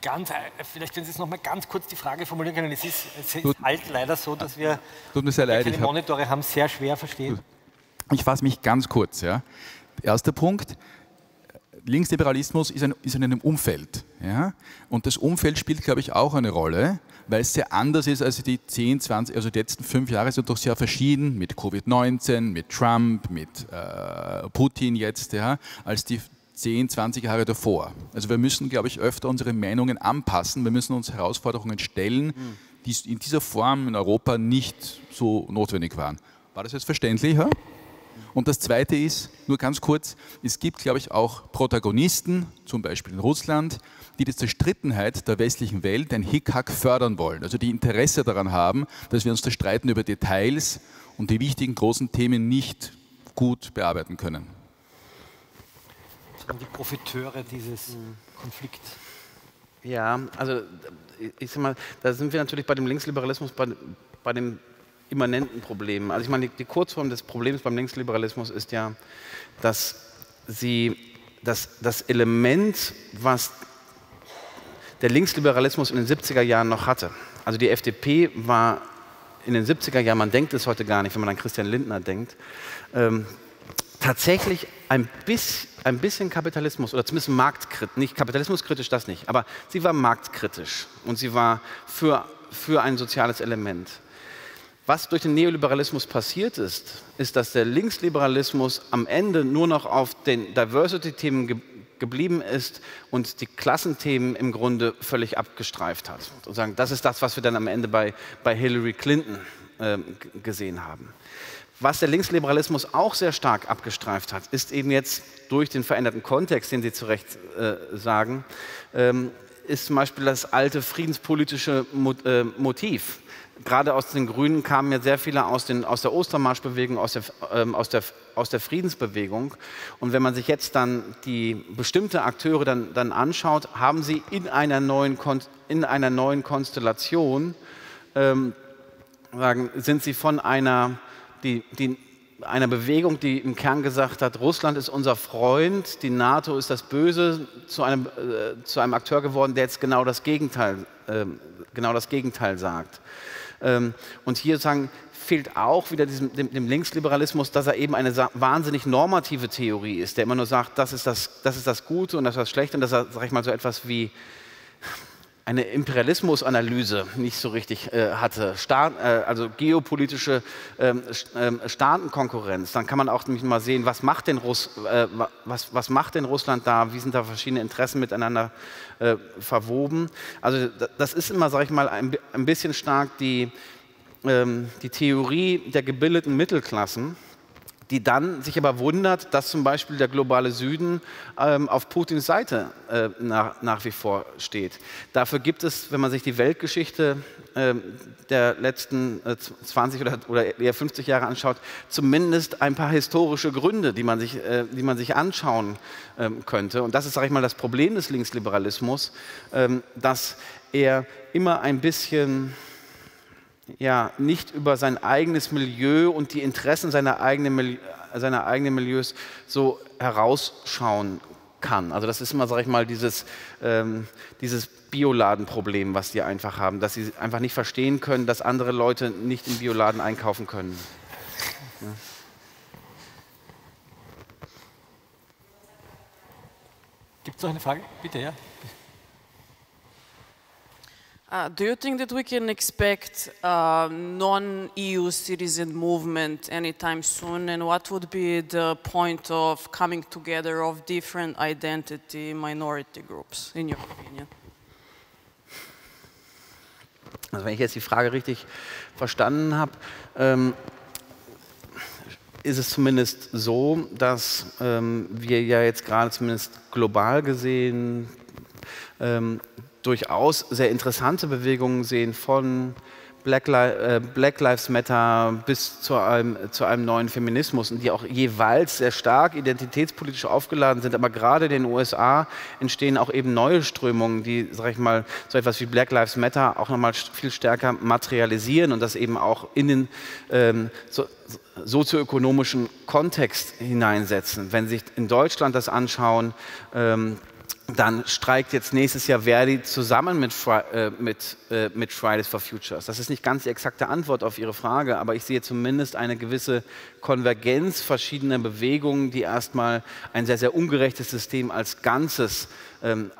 Ganz, äh, vielleicht wenn Sie es noch mal ganz kurz die Frage formulieren können. Es ist, es ist halt leider so, dass wir
tut mir sehr leid,
keine Monitore haben, sehr schwer verstehen.
Ich fasse mich ganz kurz. Ja. Erster Punkt, Linksliberalismus ist, ein, ist in einem Umfeld. Ja? Und das Umfeld spielt, glaube ich, auch eine Rolle, weil es sehr anders ist als die 10, 20, also die letzten fünf Jahre sind doch sehr verschieden mit Covid-19, mit Trump, mit äh, Putin jetzt, ja, als die 10, 20 Jahre davor. Also wir müssen, glaube ich, öfter unsere Meinungen anpassen, wir müssen uns Herausforderungen stellen, die in dieser Form in Europa nicht so notwendig waren. War das jetzt verständlich? Ja? Und das Zweite ist, nur ganz kurz, es gibt, glaube ich, auch Protagonisten, zum Beispiel in Russland, die die Zerstrittenheit der westlichen Welt, ein Hickhack, fördern wollen. Also die Interesse daran haben, dass wir uns streiten über Details und die wichtigen großen Themen nicht gut bearbeiten können.
Die Profiteure dieses Konflikts.
Ja, also ich sag mal, da sind wir natürlich bei dem Linksliberalismus, bei, bei dem immanenten Problem. Also ich meine, die, die Kurzform des Problems beim Linksliberalismus ist ja, dass sie dass das Element, was der Linksliberalismus in den 70er Jahren noch hatte. Also die FDP war in den 70er Jahren, man denkt es heute gar nicht, wenn man an Christian Lindner denkt, ähm, tatsächlich ein bisschen, ein bisschen Kapitalismus oder zumindest marktkritisch, nicht kapitalismuskritisch, das nicht, aber sie war marktkritisch und sie war für, für ein soziales Element. Was durch den Neoliberalismus passiert ist, ist, dass der Linksliberalismus am Ende nur noch auf den Diversity-Themen geblieben ist und die Klassenthemen im Grunde völlig abgestreift hat. Und das ist das, was wir dann am Ende bei, bei Hillary Clinton äh, gesehen haben. Was der Linksliberalismus auch sehr stark abgestreift hat, ist eben jetzt durch den veränderten Kontext, den Sie zu Recht äh, sagen, ähm, ist zum Beispiel das alte friedenspolitische äh, Motiv gerade aus den Grünen kamen ja sehr viele aus, den, aus der Ostermarschbewegung, aus der, ähm, aus, der, aus der Friedensbewegung. Und wenn man sich jetzt dann die bestimmte Akteure dann, dann anschaut, haben sie in einer neuen, in einer neuen Konstellation, ähm, sagen, sind sie von einer, die, die, einer Bewegung, die im Kern gesagt hat, Russland ist unser Freund, die NATO ist das Böse, zu einem, äh, zu einem Akteur geworden, der jetzt genau das Gegenteil, äh, genau das Gegenteil sagt. Ähm, und hier sagen, fehlt auch wieder diesem, dem, dem, Linksliberalismus, dass er eben eine wahnsinnig normative Theorie ist, der immer nur sagt, das ist das, das, ist das Gute und das ist das Schlechte und dass er, sag ich mal, so etwas wie eine Imperialismusanalyse nicht so richtig äh, hatte, Staat, äh, also geopolitische ähm, äh, Staatenkonkurrenz, dann kann man auch nämlich mal sehen, was macht, denn Russ, äh, was, was macht denn Russland da, wie sind da verschiedene Interessen miteinander äh, verwoben. Also das ist immer, sage ich mal, ein, ein bisschen stark die, ähm, die Theorie der gebildeten Mittelklassen, die dann sich aber wundert, dass zum Beispiel der globale Süden ähm, auf Putins Seite äh, nach, nach, wie vor steht. Dafür gibt es, wenn man sich die Weltgeschichte äh, der letzten äh, 20 oder, oder, eher 50 Jahre anschaut, zumindest ein paar historische Gründe, die man sich, äh, die man sich anschauen ähm, könnte. Und das ist, sage ich mal, das Problem des Linksliberalismus, ähm, dass er immer ein bisschen ja, nicht über sein eigenes Milieu und die Interessen seiner eigenen, seiner eigenen Milieus so herausschauen kann. Also das ist immer, sage ich mal, dieses, ähm, dieses Bioladenproblem, was die einfach haben, dass sie einfach nicht verstehen können, dass andere Leute nicht im Bioladen einkaufen können. Ja.
Gibt es noch eine Frage? Bitte, ja.
Uh, do you think that we can expect uh, non-EU citizen movement anytime soon? And what would be the point of coming together of different identity minority groups, in your opinion?
Also wenn ich jetzt die Frage richtig verstanden habe, ähm, ist es zumindest so, dass ähm, wir ja jetzt gerade zumindest global gesehen ähm, durchaus sehr interessante Bewegungen sehen, von Black, Li äh, Black Lives Matter bis zu einem, zu einem neuen Feminismus und die auch jeweils sehr stark identitätspolitisch aufgeladen sind. Aber gerade in den USA entstehen auch eben neue Strömungen, die, sag ich mal, so etwas wie Black Lives Matter auch nochmal viel stärker materialisieren und das eben auch in den ähm, so, sozioökonomischen Kontext hineinsetzen. Wenn Sie sich in Deutschland das anschauen, ähm, dann streikt jetzt nächstes Jahr Verdi zusammen mit, äh, mit, äh, mit Fridays for Futures. Das ist nicht ganz die exakte Antwort auf Ihre Frage, aber ich sehe zumindest eine gewisse Konvergenz verschiedener Bewegungen, die erstmal ein sehr, sehr ungerechtes System als Ganzes ähm,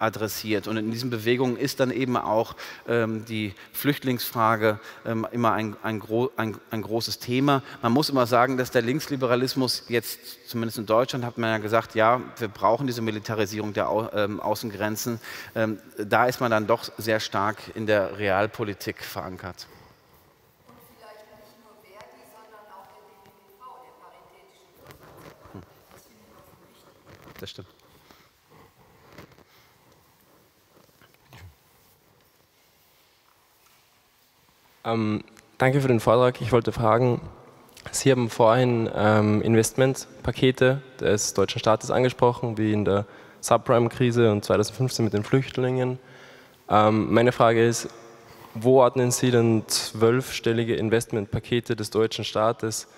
adressiert. Und in diesen Bewegungen ist dann eben auch ähm, die Flüchtlingsfrage ähm, immer ein, ein, gro ein, ein, großes Thema. Man muss immer sagen, dass der Linksliberalismus jetzt, zumindest in Deutschland, hat man ja gesagt, ja, wir brauchen diese Militarisierung der Au ähm, Außengrenzen. Ähm, da ist man dann doch sehr stark in der Realpolitik verankert. Hm. Das stimmt.
Ähm, danke für den Vortrag. Ich wollte fragen, Sie haben vorhin ähm, Investmentpakete des deutschen Staates angesprochen, wie in der Subprime-Krise und 2015 mit den Flüchtlingen. Ähm, meine Frage ist, wo ordnen Sie denn zwölfstellige Investmentpakete des deutschen Staates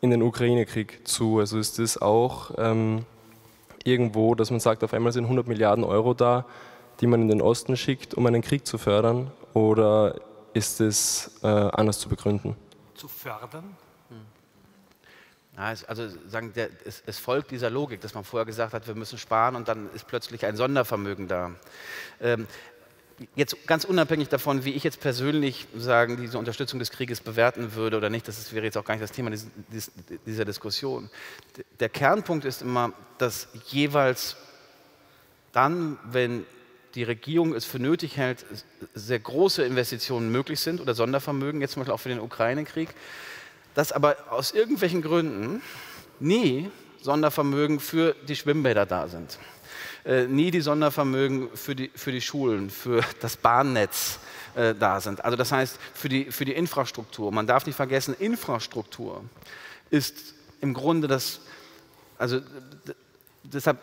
in den Ukraine-Krieg zu? Also ist das auch ähm, irgendwo, dass man sagt, auf einmal sind 100 Milliarden Euro da, die man in den Osten schickt, um einen Krieg zu fördern? Oder ist es äh, anders zu begründen.
Zu fördern?
Ja, also sagen, der, es, es, folgt dieser Logik, dass man vorher gesagt hat, wir müssen sparen und dann ist plötzlich ein Sondervermögen da. Ähm, jetzt ganz unabhängig davon, wie ich jetzt persönlich sagen, diese Unterstützung des Krieges bewerten würde oder nicht, das wäre jetzt auch gar nicht das Thema dieser, dieser Diskussion. Der Kernpunkt ist immer, dass jeweils dann, wenn die Regierung es für nötig hält, sehr große Investitionen möglich sind oder Sondervermögen, jetzt zum Beispiel auch für den Ukraine-Krieg, dass aber aus irgendwelchen Gründen nie Sondervermögen für die Schwimmbäder da sind. Äh, nie die Sondervermögen für die, für die Schulen, für das Bahnnetz äh, da sind. Also das heißt für die, für die Infrastruktur. Man darf nicht vergessen, Infrastruktur ist im Grunde das, also deshalb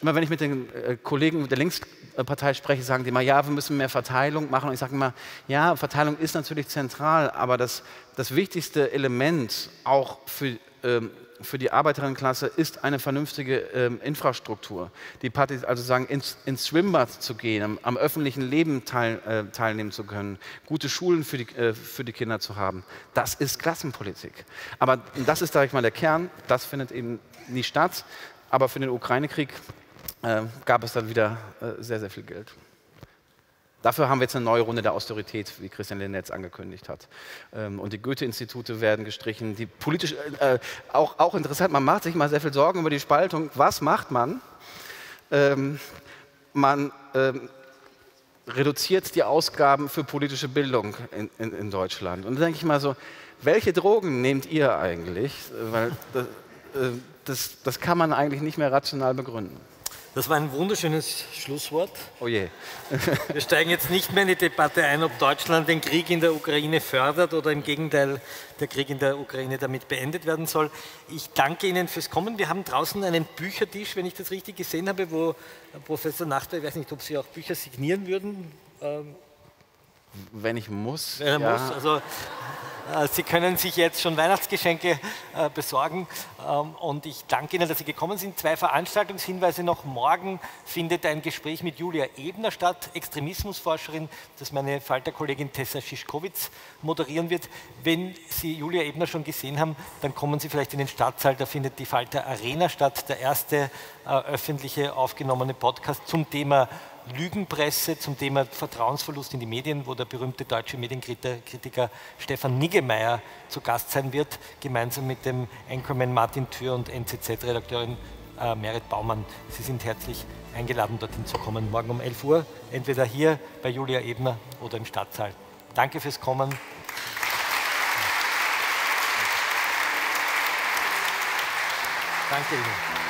immer wenn ich mit den äh, Kollegen der Linkspartei spreche, sagen die immer, ja, wir müssen mehr Verteilung machen. Und ich sage immer, ja, Verteilung ist natürlich zentral, aber das, das wichtigste Element auch für, ähm, für die Arbeiterinnenklasse ist eine vernünftige ähm, Infrastruktur. Die Party, also sagen, ins, ins Schwimmbad zu gehen, am, am öffentlichen Leben teil, äh, teilnehmen zu können, gute Schulen für die, äh, für die Kinder zu haben, das ist Klassenpolitik. Aber das ist, sage ich mal, der Kern, das findet eben nie statt. Aber für den Ukraine-Krieg äh, gab es dann wieder äh, sehr, sehr viel Geld. Dafür haben wir jetzt eine neue Runde der Austerität, wie Christian Lindner jetzt angekündigt hat. Ähm, und die Goethe-Institute werden gestrichen. Die politisch, äh, auch, auch interessant, man macht sich mal sehr viel Sorgen über die Spaltung. Was macht man? Ähm, man ähm, reduziert die Ausgaben für politische Bildung in, in, in Deutschland. Und da denke ich mal so, welche Drogen nehmt ihr eigentlich? Weil das, äh, das, das kann man eigentlich nicht mehr rational begründen.
Das war ein wunderschönes Schlusswort.
Oh je.
Wir steigen jetzt nicht mehr in die Debatte ein, ob Deutschland den Krieg in der Ukraine fördert oder im Gegenteil der Krieg in der Ukraine damit beendet werden soll. Ich danke Ihnen fürs Kommen. Wir haben draußen einen Büchertisch, wenn ich das richtig gesehen habe, wo Professor Nachter, ich weiß nicht, ob Sie auch Bücher signieren würden. Ähm,
wenn ich muss.
Wenn er ja. muss. Also, äh, Sie können sich jetzt schon Weihnachtsgeschenke äh, besorgen. Ähm, und ich danke Ihnen, dass Sie gekommen sind. Zwei Veranstaltungshinweise noch. Morgen findet ein Gespräch mit Julia Ebner statt, Extremismusforscherin, das meine Falter-Kollegin Tessa Schischkowitz moderieren wird. Wenn Sie Julia Ebner schon gesehen haben, dann kommen Sie vielleicht in den Stadtsaal. Da findet die Falter Arena statt, der erste äh, öffentliche aufgenommene Podcast zum Thema Lügenpresse zum Thema Vertrauensverlust in die Medien, wo der berühmte deutsche Medienkritiker Stefan Niggemeier zu Gast sein wird, gemeinsam mit dem Anchorman Martin Thür und NZZ-Redakteurin äh, Merit Baumann. Sie sind herzlich eingeladen, dorthin zu kommen. Morgen um 11 Uhr, entweder hier bei Julia Ebner oder im Stadtsaal. Danke fürs Kommen. Danke Ihnen.